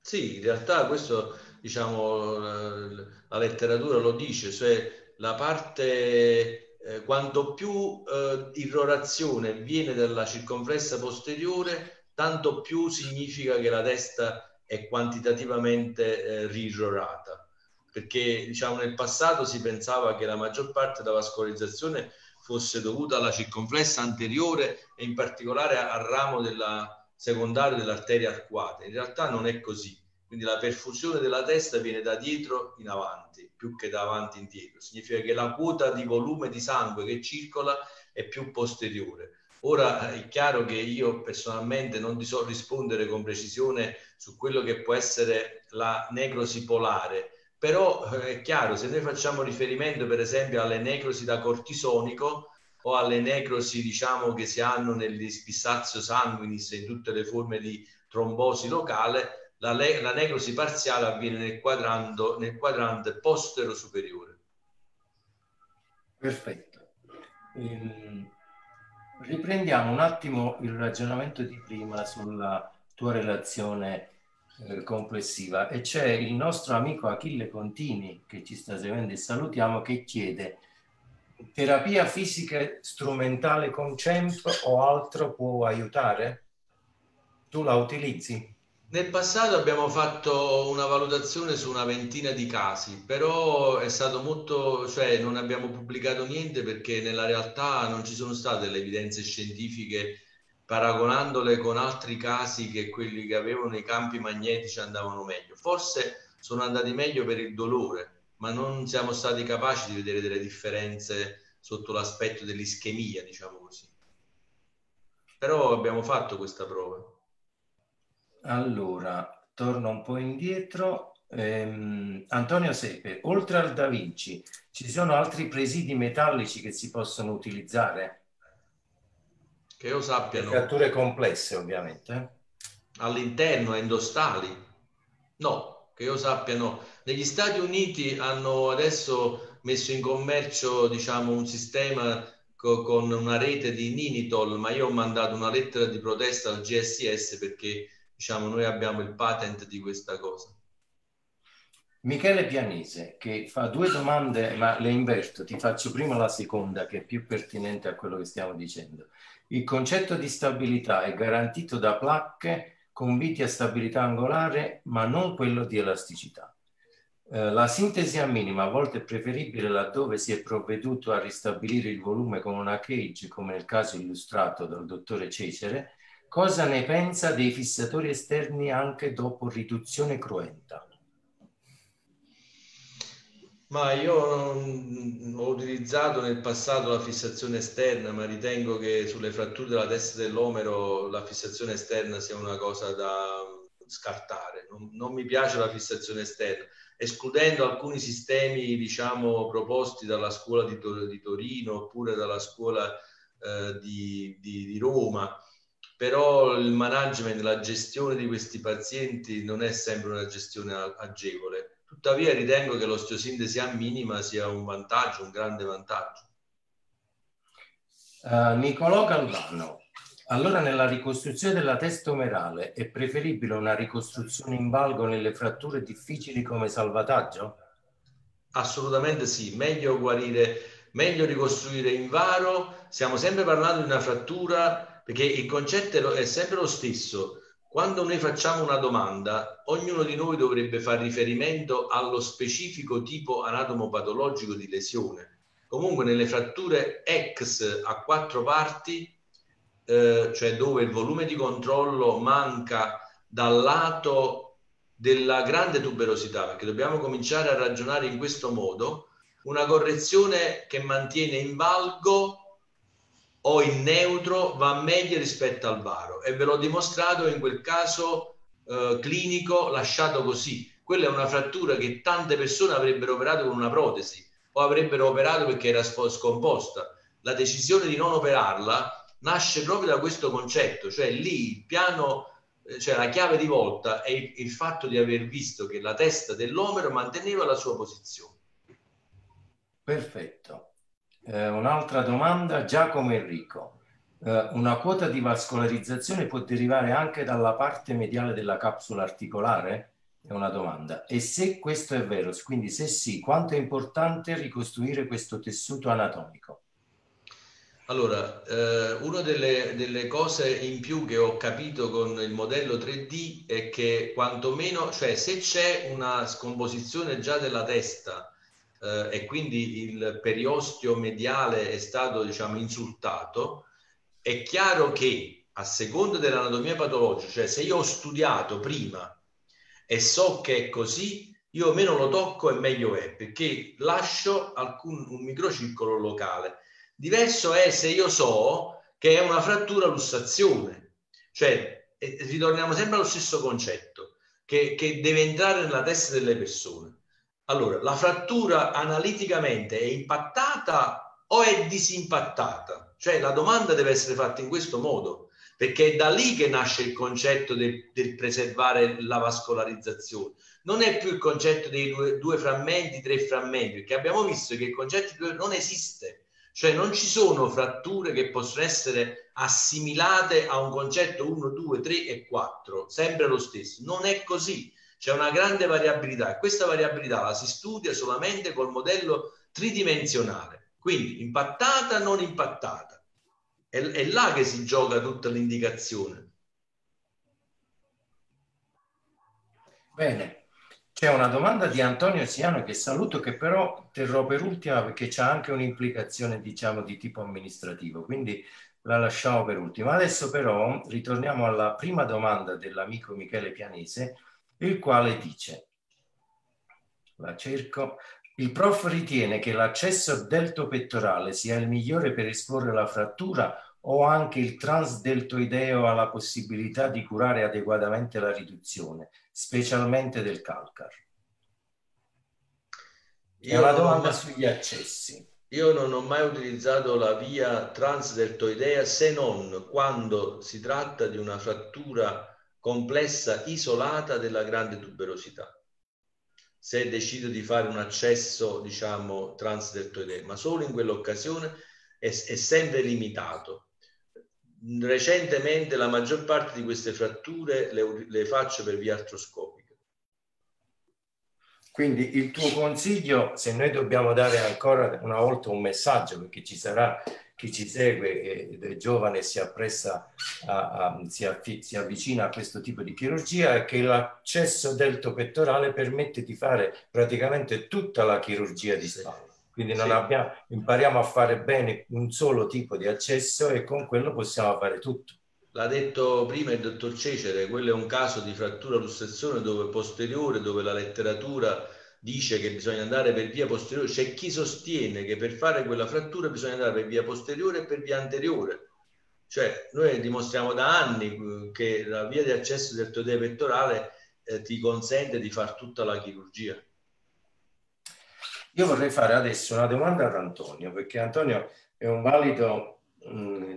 Sì, in realtà questo, diciamo, la letteratura lo dice, cioè la parte eh, quanto più eh, irrorazione viene dalla circonflessa posteriore, tanto più significa che la testa è quantitativamente eh, rirorata. Perché diciamo, nel passato si pensava che la maggior parte della vascolarizzazione fosse dovuta alla circonflessa anteriore e in particolare al ramo della, secondario dell'arteria arcuata. In realtà non è così. Quindi la perfusione della testa viene da dietro in avanti, più che da avanti indietro. Significa che la quota di volume di sangue che circola è più posteriore. Ora è chiaro che io personalmente non ti so rispondere con precisione su quello che può essere la necrosi polare, però eh, è chiaro, se noi facciamo riferimento per esempio alle necrosi da cortisonico o alle necrosi diciamo che si hanno nell'ispissazio sanguinis in tutte le forme di trombosi locale, la, le- la necrosi parziale avviene nel, quadrando, nel quadrante postero superiore. Perfetto. Ehm, riprendiamo un attimo il ragionamento di prima sulla tua relazione eh, complessiva e c'è il nostro amico Achille Contini che ci sta seguendo e salutiamo che chiede terapia fisica strumentale con CEMP o altro può aiutare? Tu la utilizzi? Nel passato abbiamo fatto una valutazione su una ventina di casi, però è stato molto, cioè non abbiamo pubblicato niente perché nella realtà non ci sono state le evidenze scientifiche paragonandole con altri casi che quelli che avevano i campi magnetici andavano meglio. Forse sono andati meglio per il dolore, ma non siamo stati capaci di vedere delle differenze sotto l'aspetto dell'ischemia, diciamo così. Però abbiamo fatto questa prova. Allora, torno un po' indietro. Ehm, Antonio Sepe, oltre al Da Vinci, ci sono altri presidi metallici che si possono utilizzare? Che io sappia. Catture complesse, ovviamente. All'interno, endostali? No, che io sappia no. Negli Stati Uniti hanno adesso messo in commercio, diciamo, un sistema co- con una rete di Ninitol, ma io ho mandato una lettera di protesta al GSS perché diciamo, noi abbiamo il patent di questa cosa. Michele Pianese che fa due domande, ma le inverto, ti faccio prima la seconda che è più pertinente a quello che stiamo dicendo. Il concetto di stabilità è garantito da placche con a stabilità angolare, ma non quello di elasticità. Eh, la sintesi a minima a volte è preferibile laddove si è provveduto a ristabilire il volume con una cage, come nel caso illustrato dal dottore Cesare, Cosa ne pensa dei fissatori esterni anche dopo riduzione cruenta? Ma io ho utilizzato nel passato la fissazione esterna, ma ritengo che sulle fratture della testa dell'omero la fissazione esterna sia una cosa da scartare. Non, non mi piace la fissazione esterna, escludendo alcuni sistemi, diciamo, proposti dalla scuola di, di Torino oppure dalla scuola eh, di, di, di Roma però il management, la gestione di questi pazienti non è sempre una gestione agevole Tuttavia ritengo che l'osteosintesi a minima sia un vantaggio, un grande vantaggio. Uh, Nicolò Galvano, allora nella ricostruzione della testa omerale è preferibile una ricostruzione in valgo nelle fratture difficili come salvataggio? Assolutamente sì, meglio guarire, meglio ricostruire in varo. Stiamo sempre parlando di una frattura perché il concetto è sempre lo stesso quando noi facciamo una domanda, ognuno di noi dovrebbe fare riferimento allo specifico tipo anatomopatologico di lesione. Comunque nelle fratture X a quattro parti, eh, cioè dove il volume di controllo manca dal lato della grande tuberosità, perché dobbiamo cominciare a ragionare in questo modo, una correzione che mantiene in valgo o in neutro va meglio rispetto al varo e ve l'ho dimostrato in quel caso eh, clinico lasciato così. Quella è una frattura che tante persone avrebbero operato con una protesi o avrebbero operato perché era scomposta. La decisione di non operarla nasce proprio da questo concetto, cioè lì il piano, eh, cioè la chiave di volta è il, il fatto di aver visto che la testa dell'omero manteneva la sua posizione. Perfetto. Eh, un'altra domanda, Giacomo Enrico. Eh, una quota di vascolarizzazione può derivare anche dalla parte mediale della capsula articolare? È una domanda. E se questo è vero, quindi se sì, quanto è importante ricostruire questo tessuto anatomico? Allora, eh, una delle, delle, cose in più che ho capito con il modello 3D è che quantomeno, cioè se c'è una scomposizione già della testa eh, e quindi il periosteo mediale è stato diciamo insultato, è chiaro che a seconda dell'anatomia patologica, cioè se io ho studiato prima e so che è così, io meno lo tocco e meglio è, perché lascio alcun, un microcircolo locale. Diverso è se io so che è una frattura lussazione, cioè ritorniamo sempre allo stesso concetto, che, che deve entrare nella testa delle persone. Allora, la frattura analiticamente è impattata o è disimpattata? Cioè la domanda deve essere fatta in questo modo, perché è da lì che nasce il concetto del, del preservare la vascolarizzazione. Non è più il concetto dei due, due, frammenti, tre frammenti, perché abbiamo visto che il concetto di due non esiste. Cioè non ci sono fratture che possono essere assimilate a un concetto 1, 2, 3 e 4, sempre lo stesso. Non è così c'è una grande variabilità e questa variabilità la si studia solamente col modello tridimensionale, quindi impattata, non impattata. È, è là che si gioca tutta l'indicazione. Bene, c'è una domanda di Antonio Siano che saluto, che però terrò per ultima perché c'è anche un'implicazione, diciamo, di tipo amministrativo, quindi la lasciamo per ultima. Adesso però ritorniamo alla prima domanda dell'amico Michele Pianese il quale dice, la cerco, il prof ritiene che l'accesso deltopettorale sia il migliore per esporre la frattura o anche il transdeltoideo ha la possibilità di curare adeguatamente la riduzione, specialmente del calcar? È una domanda mai, sugli accessi. Io non ho mai utilizzato la via transdeltoidea se non quando si tratta di una frattura complessa isolata della grande tuberosità. Se decido di fare un accesso, diciamo, transdeltoideo, ma solo in quell'occasione è, è sempre limitato. Recentemente la maggior parte di queste fratture le, le faccio per via artroscopica. Quindi il tuo consiglio, se noi dobbiamo dare ancora una volta un messaggio, perché ci sarà chi ci segue ed è giovane si appressa, a, a, si, affi, si, avvicina a questo tipo di chirurgia è che l'accesso delto pettorale permette di fare praticamente tutta la chirurgia di spalla. Quindi non sì. abbiamo, impariamo a fare bene un solo tipo di accesso e con quello possiamo fare tutto. L'ha detto prima il dottor Cecere, quello è un caso di frattura lussazione dove posteriore, dove la letteratura dice che bisogna andare per via posteriore, c'è chi sostiene che per fare quella frattura bisogna andare per via posteriore e per via anteriore. Cioè, noi dimostriamo da anni eh, che la via di accesso del teodia pettorale eh, ti consente di fare tutta la chirurgia. Io vorrei fare adesso una domanda ad Antonio, perché Antonio è un valido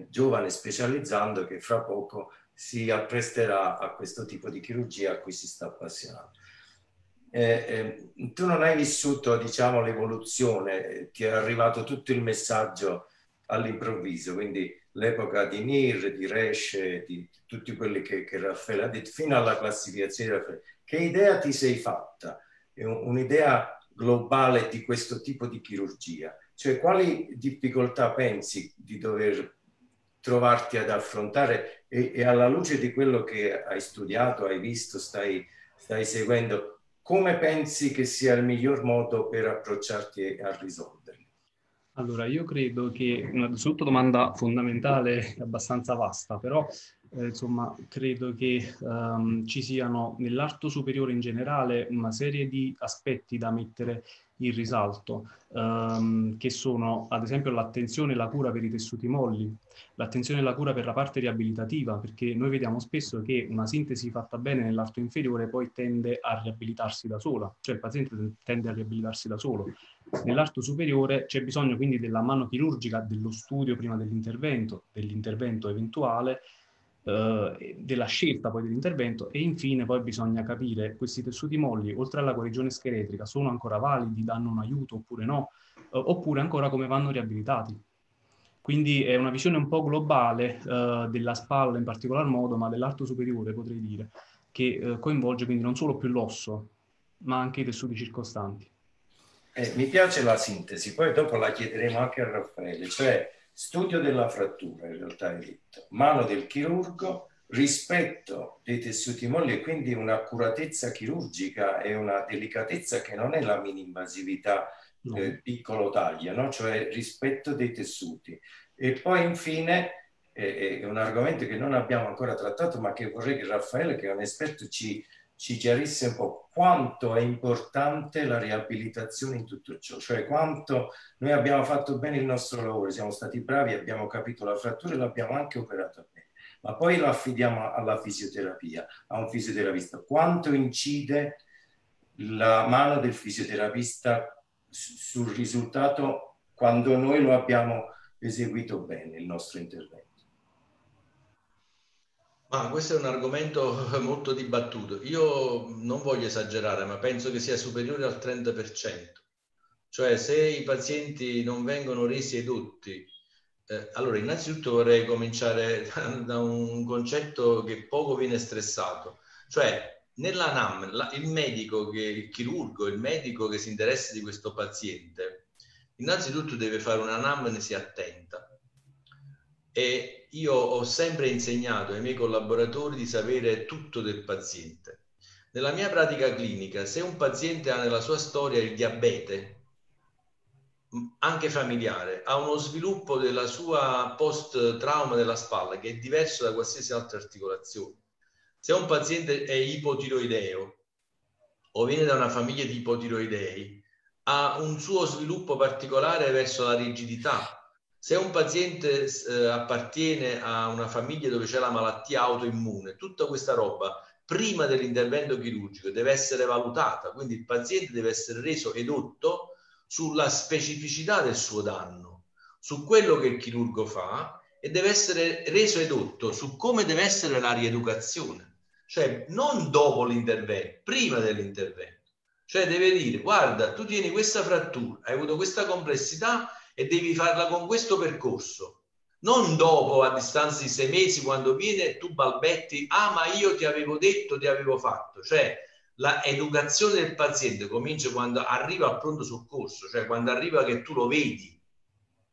giovane specializzando che fra poco si appresterà a questo tipo di chirurgia a cui si sta appassionando. Eh, eh, tu non hai vissuto, diciamo, l'evoluzione, ti è arrivato tutto il messaggio all'improvviso, quindi l'epoca di Nir, di Resce, di tutti quelli che, che Raffaele ha detto, fino alla classificazione di Raffaele. Che idea ti sei fatta? Un'idea globale di questo tipo di chirurgia? Cioè, quali difficoltà pensi di dover trovarti ad affrontare e, e alla luce di quello che hai studiato, hai visto, stai, stai seguendo, come pensi che sia il miglior modo per approcciarti a risolverli? Allora, io credo che una domanda fondamentale e abbastanza vasta, però eh, insomma, credo che um, ci siano nell'arto superiore in generale una serie di aspetti da mettere in risalto, um, che sono ad esempio l'attenzione e la cura per i tessuti molli, l'attenzione e la cura per la parte riabilitativa, perché noi vediamo spesso che una sintesi fatta bene nell'arto inferiore poi tende a riabilitarsi da sola, cioè il paziente tende a riabilitarsi da solo. Nell'arto superiore c'è bisogno quindi della mano chirurgica, dello studio prima dell'intervento, dell'intervento eventuale, eh, della scelta poi dell'intervento e infine poi bisogna capire questi tessuti molli oltre alla guarigione scheletrica sono ancora validi, danno un aiuto oppure no, eh, oppure ancora come vanno riabilitati. Quindi è una visione un po' globale eh, della spalla in particolar modo, ma dell'arto superiore potrei dire, che eh, coinvolge quindi non solo più l'osso, ma anche i tessuti circostanti. Eh, mi piace la sintesi, poi dopo la chiederemo anche a Raffaele, cioè studio della frattura, in realtà è detto, mano del chirurgo, rispetto dei tessuti molli e quindi un'accuratezza chirurgica e una delicatezza che non è la mini-invasività no. eh, piccolo taglio, no? cioè rispetto dei tessuti. E poi infine eh, è un argomento che non abbiamo ancora trattato, ma che vorrei che Raffaele, che è un esperto, ci, ci chiarisse un po' quanto è importante la riabilitazione in tutto ciò, cioè quanto noi abbiamo fatto bene il nostro lavoro, siamo stati bravi, abbiamo capito la frattura e l'abbiamo anche operata bene, ma poi lo affidiamo alla fisioterapia, a un fisioterapista. Quanto incide la mano del fisioterapista sul risultato quando noi lo abbiamo eseguito bene, il nostro intervento? Ma questo è un argomento molto dibattuto. Io non voglio esagerare, ma penso che sia superiore al 30%. Cioè, se i pazienti non vengono resi edotti, eh, allora innanzitutto vorrei cominciare da un concetto che poco viene stressato. Cioè, nella NAM, il medico, che, il chirurgo, il medico che si interessa di questo paziente, innanzitutto deve fare un'anamnesi attenta e io ho sempre insegnato ai miei collaboratori di sapere tutto del paziente. Nella mia pratica clinica, se un paziente ha nella sua storia il diabete, anche familiare, ha uno sviluppo della sua post-trauma della spalla che è diverso da qualsiasi altra articolazione. Se un paziente è ipotiroideo o viene da una famiglia di ipotiroidei, ha un suo sviluppo particolare verso la rigidità, se un paziente eh, appartiene a una famiglia dove c'è la malattia autoimmune, tutta questa roba prima dell'intervento chirurgico deve essere valutata, quindi il paziente deve essere reso edotto sulla specificità del suo danno, su quello che il chirurgo fa e deve essere reso edotto su come deve essere la rieducazione, cioè non dopo l'intervento, prima dell'intervento. Cioè deve dire, guarda, tu tieni questa frattura, hai avuto questa complessità, e devi farla con questo percorso. Non dopo, a distanza di sei mesi, quando viene tu balbetti, ah ma io ti avevo detto, ti avevo fatto. Cioè l'educazione del paziente comincia quando arriva al pronto soccorso, cioè quando arriva che tu lo vedi.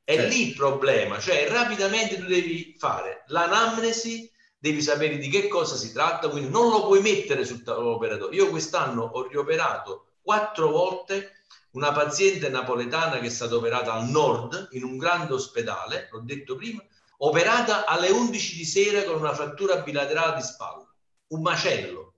È certo. lì il problema, cioè rapidamente tu devi fare l'anamnesi, devi sapere di che cosa si tratta, quindi non lo puoi mettere sul operatore. Io quest'anno ho rioperato quattro volte una paziente napoletana che è stata operata al nord in un grande ospedale, l'ho detto prima, operata alle 11 di sera con una frattura bilaterale di spalla, un macello.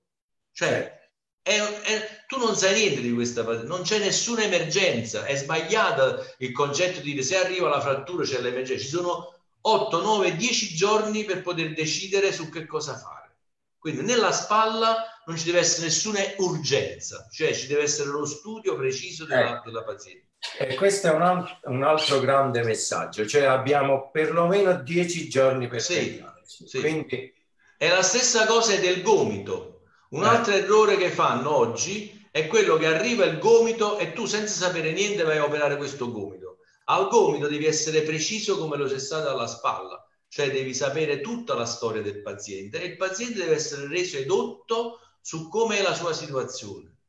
Cioè, è, è, Tu non sai niente di questa pazienza, non c'è nessuna emergenza, è sbagliato il concetto di dire se arriva la frattura c'è l'emergenza, ci sono 8, 9, 10 giorni per poter decidere su che cosa fare. Quindi nella spalla non ci deve essere nessuna urgenza, cioè ci deve essere lo studio preciso della, eh. della paziente. E questo è un, alt- un, altro grande messaggio, cioè abbiamo perlomeno 10 giorni per sì, sì. Quindi... È la stessa cosa del gomito. Un eh. altro errore che fanno oggi è quello che arriva il gomito e tu senza sapere niente vai a operare questo gomito. Al gomito devi essere preciso come lo sei stato alla spalla cioè devi sapere tutta la storia del paziente e il paziente deve essere reso edotto su come è la sua situazione,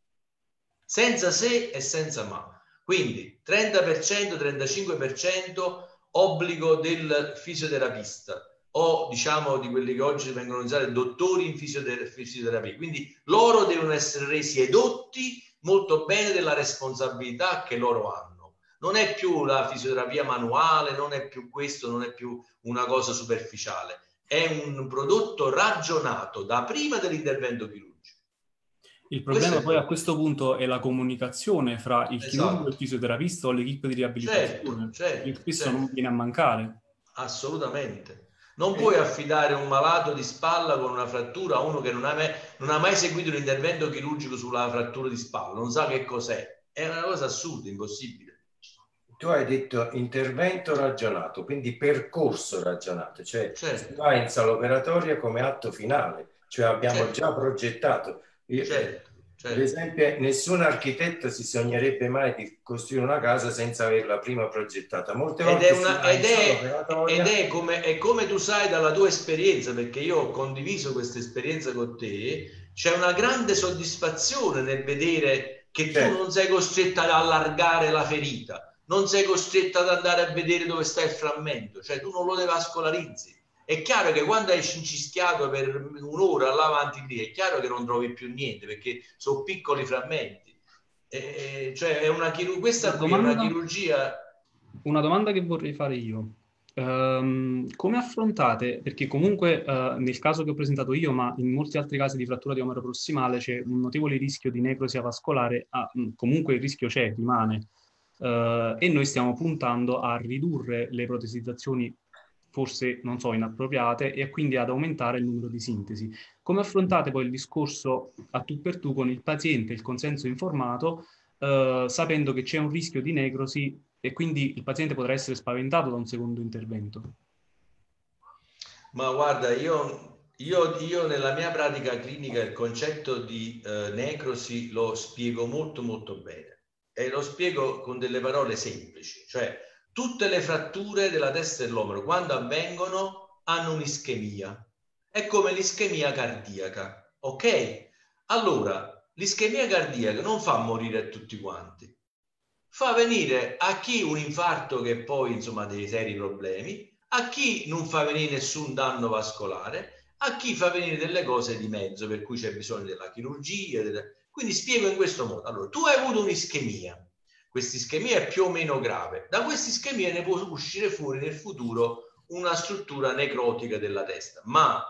senza se e senza ma. Quindi 30%, 35% obbligo del fisioterapista o diciamo di quelli che oggi vengono usati dottori in fisioterapia. Quindi loro devono essere resi edotti molto bene della responsabilità che loro hanno non è più la fisioterapia manuale, non è più questo, non è più una cosa superficiale, è un prodotto ragionato da prima dell'intervento chirurgico. Il problema poi a questo punto è la comunicazione fra il esatto. chirurgo il fisioterapista o l'equipe di riabilitazione, certo, certo, spesso certo. non viene a mancare. Assolutamente. Non puoi affidare un malato di spalla con una frattura a uno che non ha, mai, non ha mai seguito un intervento chirurgico sulla frattura di spalla, non sa che cos'è. È una cosa assurda, impossibile tu hai detto intervento ragionato, quindi percorso ragionato, cioè certo. si va in sala operatoria come atto finale, cioè abbiamo certo. già progettato. Io, certo. certo. Per esempio, nessun architetto si sognerebbe mai di costruire una casa senza averla prima progettata. Molte volte ed è, una, ed è, ed è come, è come tu sai dalla tua esperienza, perché io ho condiviso questa esperienza con te, c'è una grande soddisfazione nel vedere che certo. tu non sei costretto ad allargare la ferita non sei costretto ad andare a vedere dove sta il frammento, cioè tu non lo devascolarizzi. È chiaro che quando hai cincischiato per un'ora là avanti lì, è chiaro che non trovi più niente perché sono piccoli frammenti. E, cioè è una chirurgia, questa qui è una chirurgia. Una domanda che vorrei fare io. Um, come affrontate, perché comunque uh, nel caso che ho presentato io, ma in molti altri casi di frattura di omero prossimale c'è un notevole rischio di necrosi avascolare, ah, comunque il rischio c'è, rimane, Uh, e noi stiamo puntando a ridurre le protesizzazioni forse, non so, inappropriate e quindi ad aumentare il numero di sintesi. Come affrontate poi il discorso a tu per tu con il paziente, il consenso informato, uh, sapendo che c'è un rischio di necrosi e quindi il paziente potrà essere spaventato da un secondo intervento? Ma guarda, io, io, io nella mia pratica clinica il concetto di uh, necrosi lo spiego molto molto bene e lo spiego con delle parole semplici, cioè tutte le fratture della testa dell'omero quando avvengono hanno un'ischemia. È come l'ischemia cardiaca, ok? Allora, l'ischemia cardiaca non fa morire tutti quanti, fa venire a chi un infarto che poi insomma dei seri problemi, a chi non fa venire nessun danno vascolare, a chi fa venire delle cose di mezzo, per cui c'è bisogno della chirurgia, delle, quindi spiego in questo modo. Allora, tu hai avuto un'ischemia, questa ischemia è più o meno grave. Da questa ischemia ne può uscire fuori nel futuro una struttura necrotica della testa, ma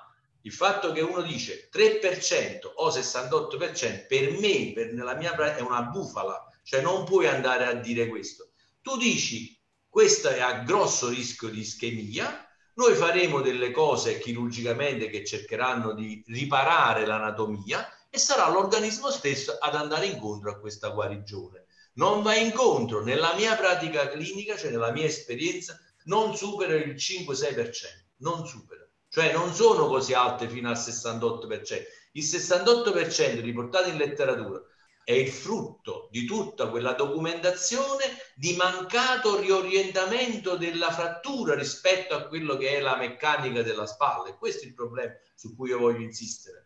il fatto che uno dice 3% o 68% per me, per, nella mia pratica, è una bufala, cioè non puoi andare a dire questo. Tu dici questa è a grosso rischio di ischemia, noi faremo delle cose chirurgicamente che cercheranno di riparare l'anatomia e sarà l'organismo stesso ad andare incontro a questa guarigione. Non va incontro, nella mia pratica clinica, cioè nella mia esperienza, non supera il 5-6%, non supera. Cioè non sono così alte fino al 68%. Il 68% riportato in letteratura è il frutto di tutta quella documentazione di mancato riorientamento della frattura rispetto a quello che è la meccanica della spalla. E questo è il problema su cui io voglio insistere.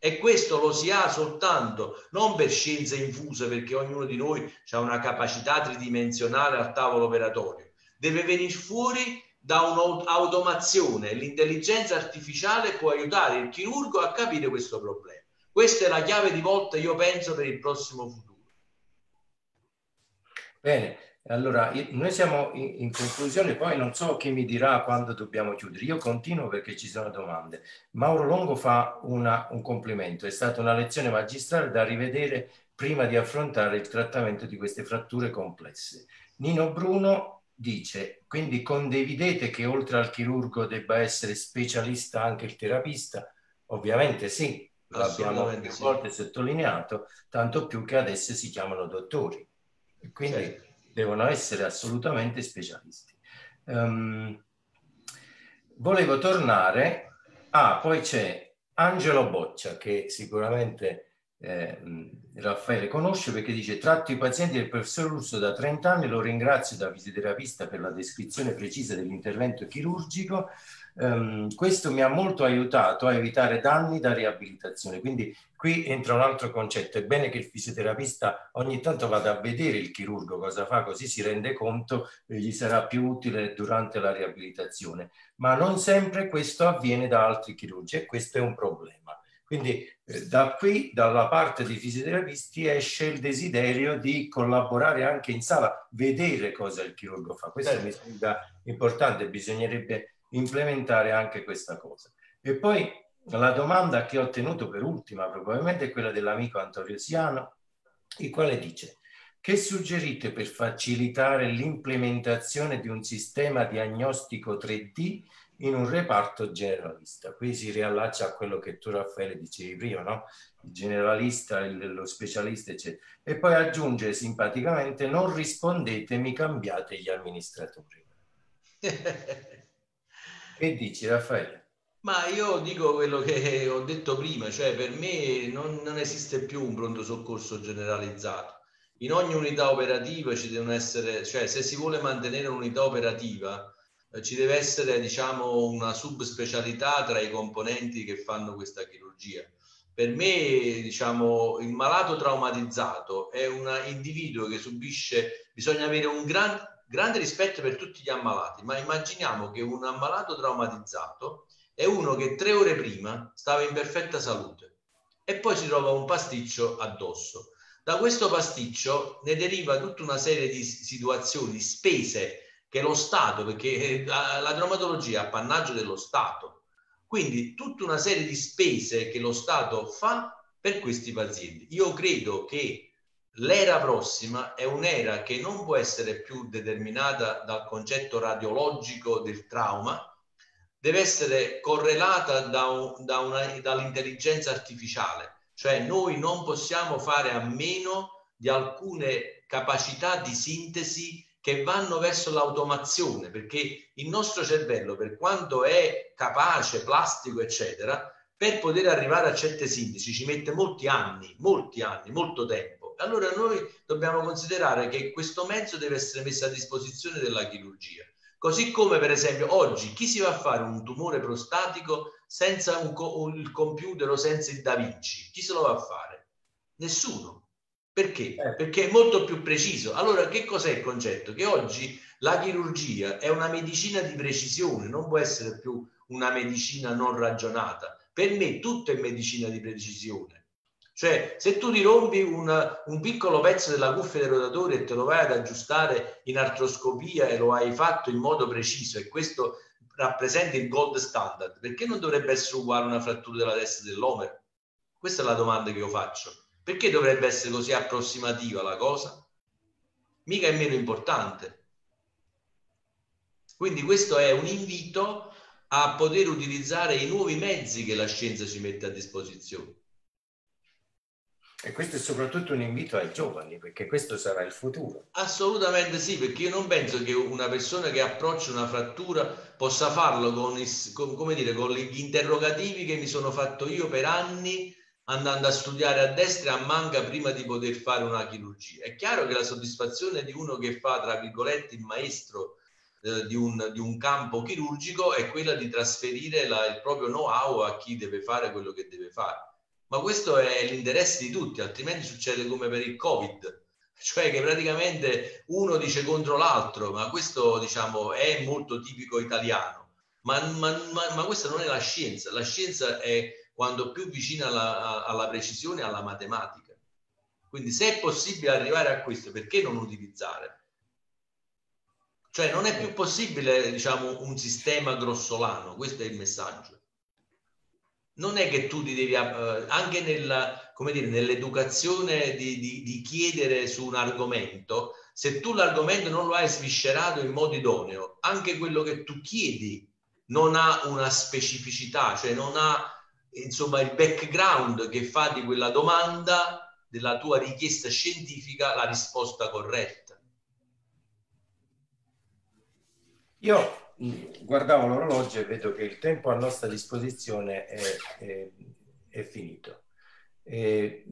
E questo lo si ha soltanto non per scienza infusa, perché ognuno di noi ha una capacità tridimensionale al tavolo operatorio, deve venire fuori da un'automazione. L'intelligenza artificiale può aiutare il chirurgo a capire questo problema. Questa è la chiave di volta, io penso, per il prossimo futuro. Bene, allora, noi siamo in, in, conclusione, poi non so chi mi dirà quando dobbiamo chiudere. Io continuo perché ci sono domande. Mauro Longo fa una, un complimento, è stata una lezione magistrale da rivedere prima di affrontare il trattamento di queste fratture complesse. Nino Bruno dice, quindi condividete che oltre al chirurgo debba essere specialista anche il terapista? Ovviamente sì, l'abbiamo più volte sottolineato, tanto più che adesso si chiamano dottori. Quindi certo. Devono essere assolutamente specialisti. Um, volevo tornare, ah, poi c'è Angelo Boccia che sicuramente eh, Raffaele conosce perché dice tratto i pazienti del professor Russo da 30 anni, lo ringrazio da fisioterapista per la descrizione precisa dell'intervento chirurgico. Um, questo mi ha molto aiutato a evitare danni da riabilitazione. Quindi qui entra un altro concetto. È bene che il fisioterapista ogni tanto vada a vedere il chirurgo cosa fa, così si rende conto e gli sarà più utile durante la riabilitazione. Ma non sempre questo avviene da altri chirurgi e questo è un problema. Quindi eh, da qui, dalla parte dei fisioterapisti, esce il desiderio di collaborare anche in sala, vedere cosa il chirurgo fa. Questo certo. mi sembra importante, bisognerebbe implementare anche questa cosa. E poi la domanda che ho tenuto per ultima probabilmente è quella dell'amico Antonio Siano, il quale dice che suggerite per facilitare l'implementazione di un sistema diagnostico 3D in un reparto generalista. Qui si riallaccia a quello che tu Raffaele dicevi prima, no? il generalista, il, lo specialista, eccetera. E poi aggiunge simpaticamente non rispondete, mi cambiate gli amministratori. che dici Raffaele? Ma io dico quello che ho detto prima, cioè per me non, non esiste più un pronto soccorso generalizzato. In ogni unità operativa ci devono essere, cioè se si vuole mantenere un'unità operativa, eh, ci deve essere diciamo una subspecialità tra i componenti che fanno questa chirurgia. Per me, diciamo, il malato traumatizzato è un individuo che subisce, bisogna avere un gran, grande rispetto per tutti gli ammalati, ma immaginiamo che un ammalato traumatizzato è uno che tre ore prima stava in perfetta salute e poi si trova un pasticcio addosso. Da questo pasticcio ne deriva tutta una serie di situazioni, spese che lo Stato, perché la traumatologia è appannaggio dello Stato, quindi tutta una serie di spese che lo Stato fa per questi pazienti. Io credo che l'era prossima è un'era che non può essere più determinata dal concetto radiologico del trauma, deve essere correlata da da una, dall'intelligenza artificiale, cioè noi non possiamo fare a meno di alcune capacità di sintesi che vanno verso l'automazione, perché il nostro cervello, per quanto è capace, plastico, eccetera, per poter arrivare a certe sintesi ci mette molti anni, molti anni, molto tempo. Allora noi dobbiamo considerare che questo mezzo deve essere messo a disposizione della chirurgia. Così come per esempio oggi chi si va a fare un tumore prostatico senza un, un, il computer o senza il Da Vinci? Chi se lo va a fare? Nessuno. Perché? Eh. Perché è molto più preciso. Allora, che cos'è il concetto? Che oggi la chirurgia è una medicina di precisione, non può essere più una medicina non ragionata. Per me tutto è medicina di precisione. Cioè, se tu ti rompi una, un piccolo pezzo della cuffia del rotatore e te lo vai ad aggiustare in artroscopia e lo hai fatto in modo preciso e questo rappresenta il gold standard, perché non dovrebbe essere uguale una frattura della testa dell'omero? Questa è la domanda che io faccio. Perché dovrebbe essere così approssimativa la cosa? Mica è meno importante. Quindi questo è un invito a poter utilizzare i nuovi mezzi che la scienza ci mette a disposizione. E questo è soprattutto un invito ai giovani, perché questo sarà il futuro. Assolutamente sì, perché io non penso che una persona che approccia una frattura possa farlo con, con, dire, con gli interrogativi che mi sono fatto io per anni andando a studiare a destra e a manca prima di poter fare una chirurgia. È chiaro che la soddisfazione di uno che fa, tra virgolette, il maestro eh, di, un, di, un, campo chirurgico è quella di trasferire la, il proprio know-how a chi deve fare quello che deve fare. Ma questo è l'interesse di tutti, altrimenti succede come per il Covid, cioè che praticamente uno dice contro l'altro, ma questo diciamo è molto tipico italiano. Ma, ma, ma, ma questa non è la scienza, la scienza è quando più vicina alla, alla precisione alla matematica. Quindi se è possibile arrivare a questo, perché non utilizzare? Cioè non è più possibile, diciamo, un sistema grossolano, questo è il messaggio. Non è che tu ti devi, eh, anche nel come dire, nell'educazione di, di, di chiedere su un argomento, se tu l'argomento non lo hai sviscerato in modo idoneo, anche quello che tu chiedi non ha una specificità, cioè non ha insomma il background che fa di quella domanda, della tua richiesta scientifica, la risposta corretta. Io guardavo l'orologio e vedo che il tempo a nostra disposizione è, è, è finito. E,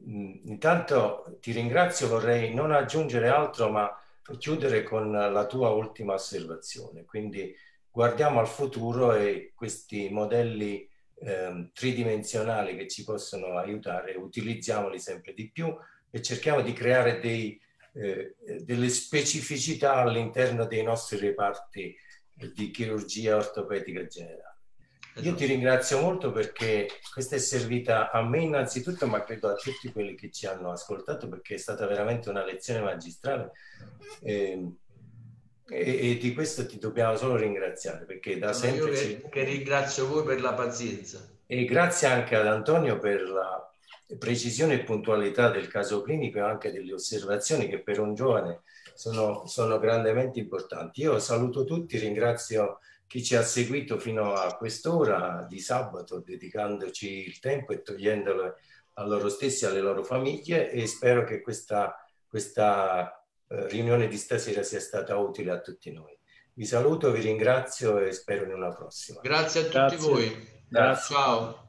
intanto ti ringrazio, vorrei non aggiungere altro, ma chiudere con la tua ultima osservazione. Quindi guardiamo al futuro e questi modelli eh, tridimensionali che ci possono aiutare, utilizziamoli sempre di più e cerchiamo di creare dei, eh, delle specificità all'interno dei nostri reparti di chirurgia ortopedica generale. Io ti ringrazio molto perché questa è servita a me innanzitutto, ma credo a tutti quelli che ci hanno ascoltato perché è stata veramente una lezione magistrale e, e, e di questo ti dobbiamo solo ringraziare perché da no, sempre... Io che, ci... che ringrazio voi per la pazienza. E grazie anche ad Antonio per la precisione e puntualità del caso clinico e anche delle osservazioni che per un giovane sono, sono grandemente importanti. Io saluto tutti, ringrazio chi ci ha seguito fino a quest'ora di sabato, dedicandoci il tempo e togliendolo a loro stessi e alle loro famiglie e spero che questa, questa eh, riunione di stasera sia stata utile a tutti noi. Vi saluto, vi ringrazio e spero in una prossima. Grazie a tutti Grazie. voi. Grazie. Ciao.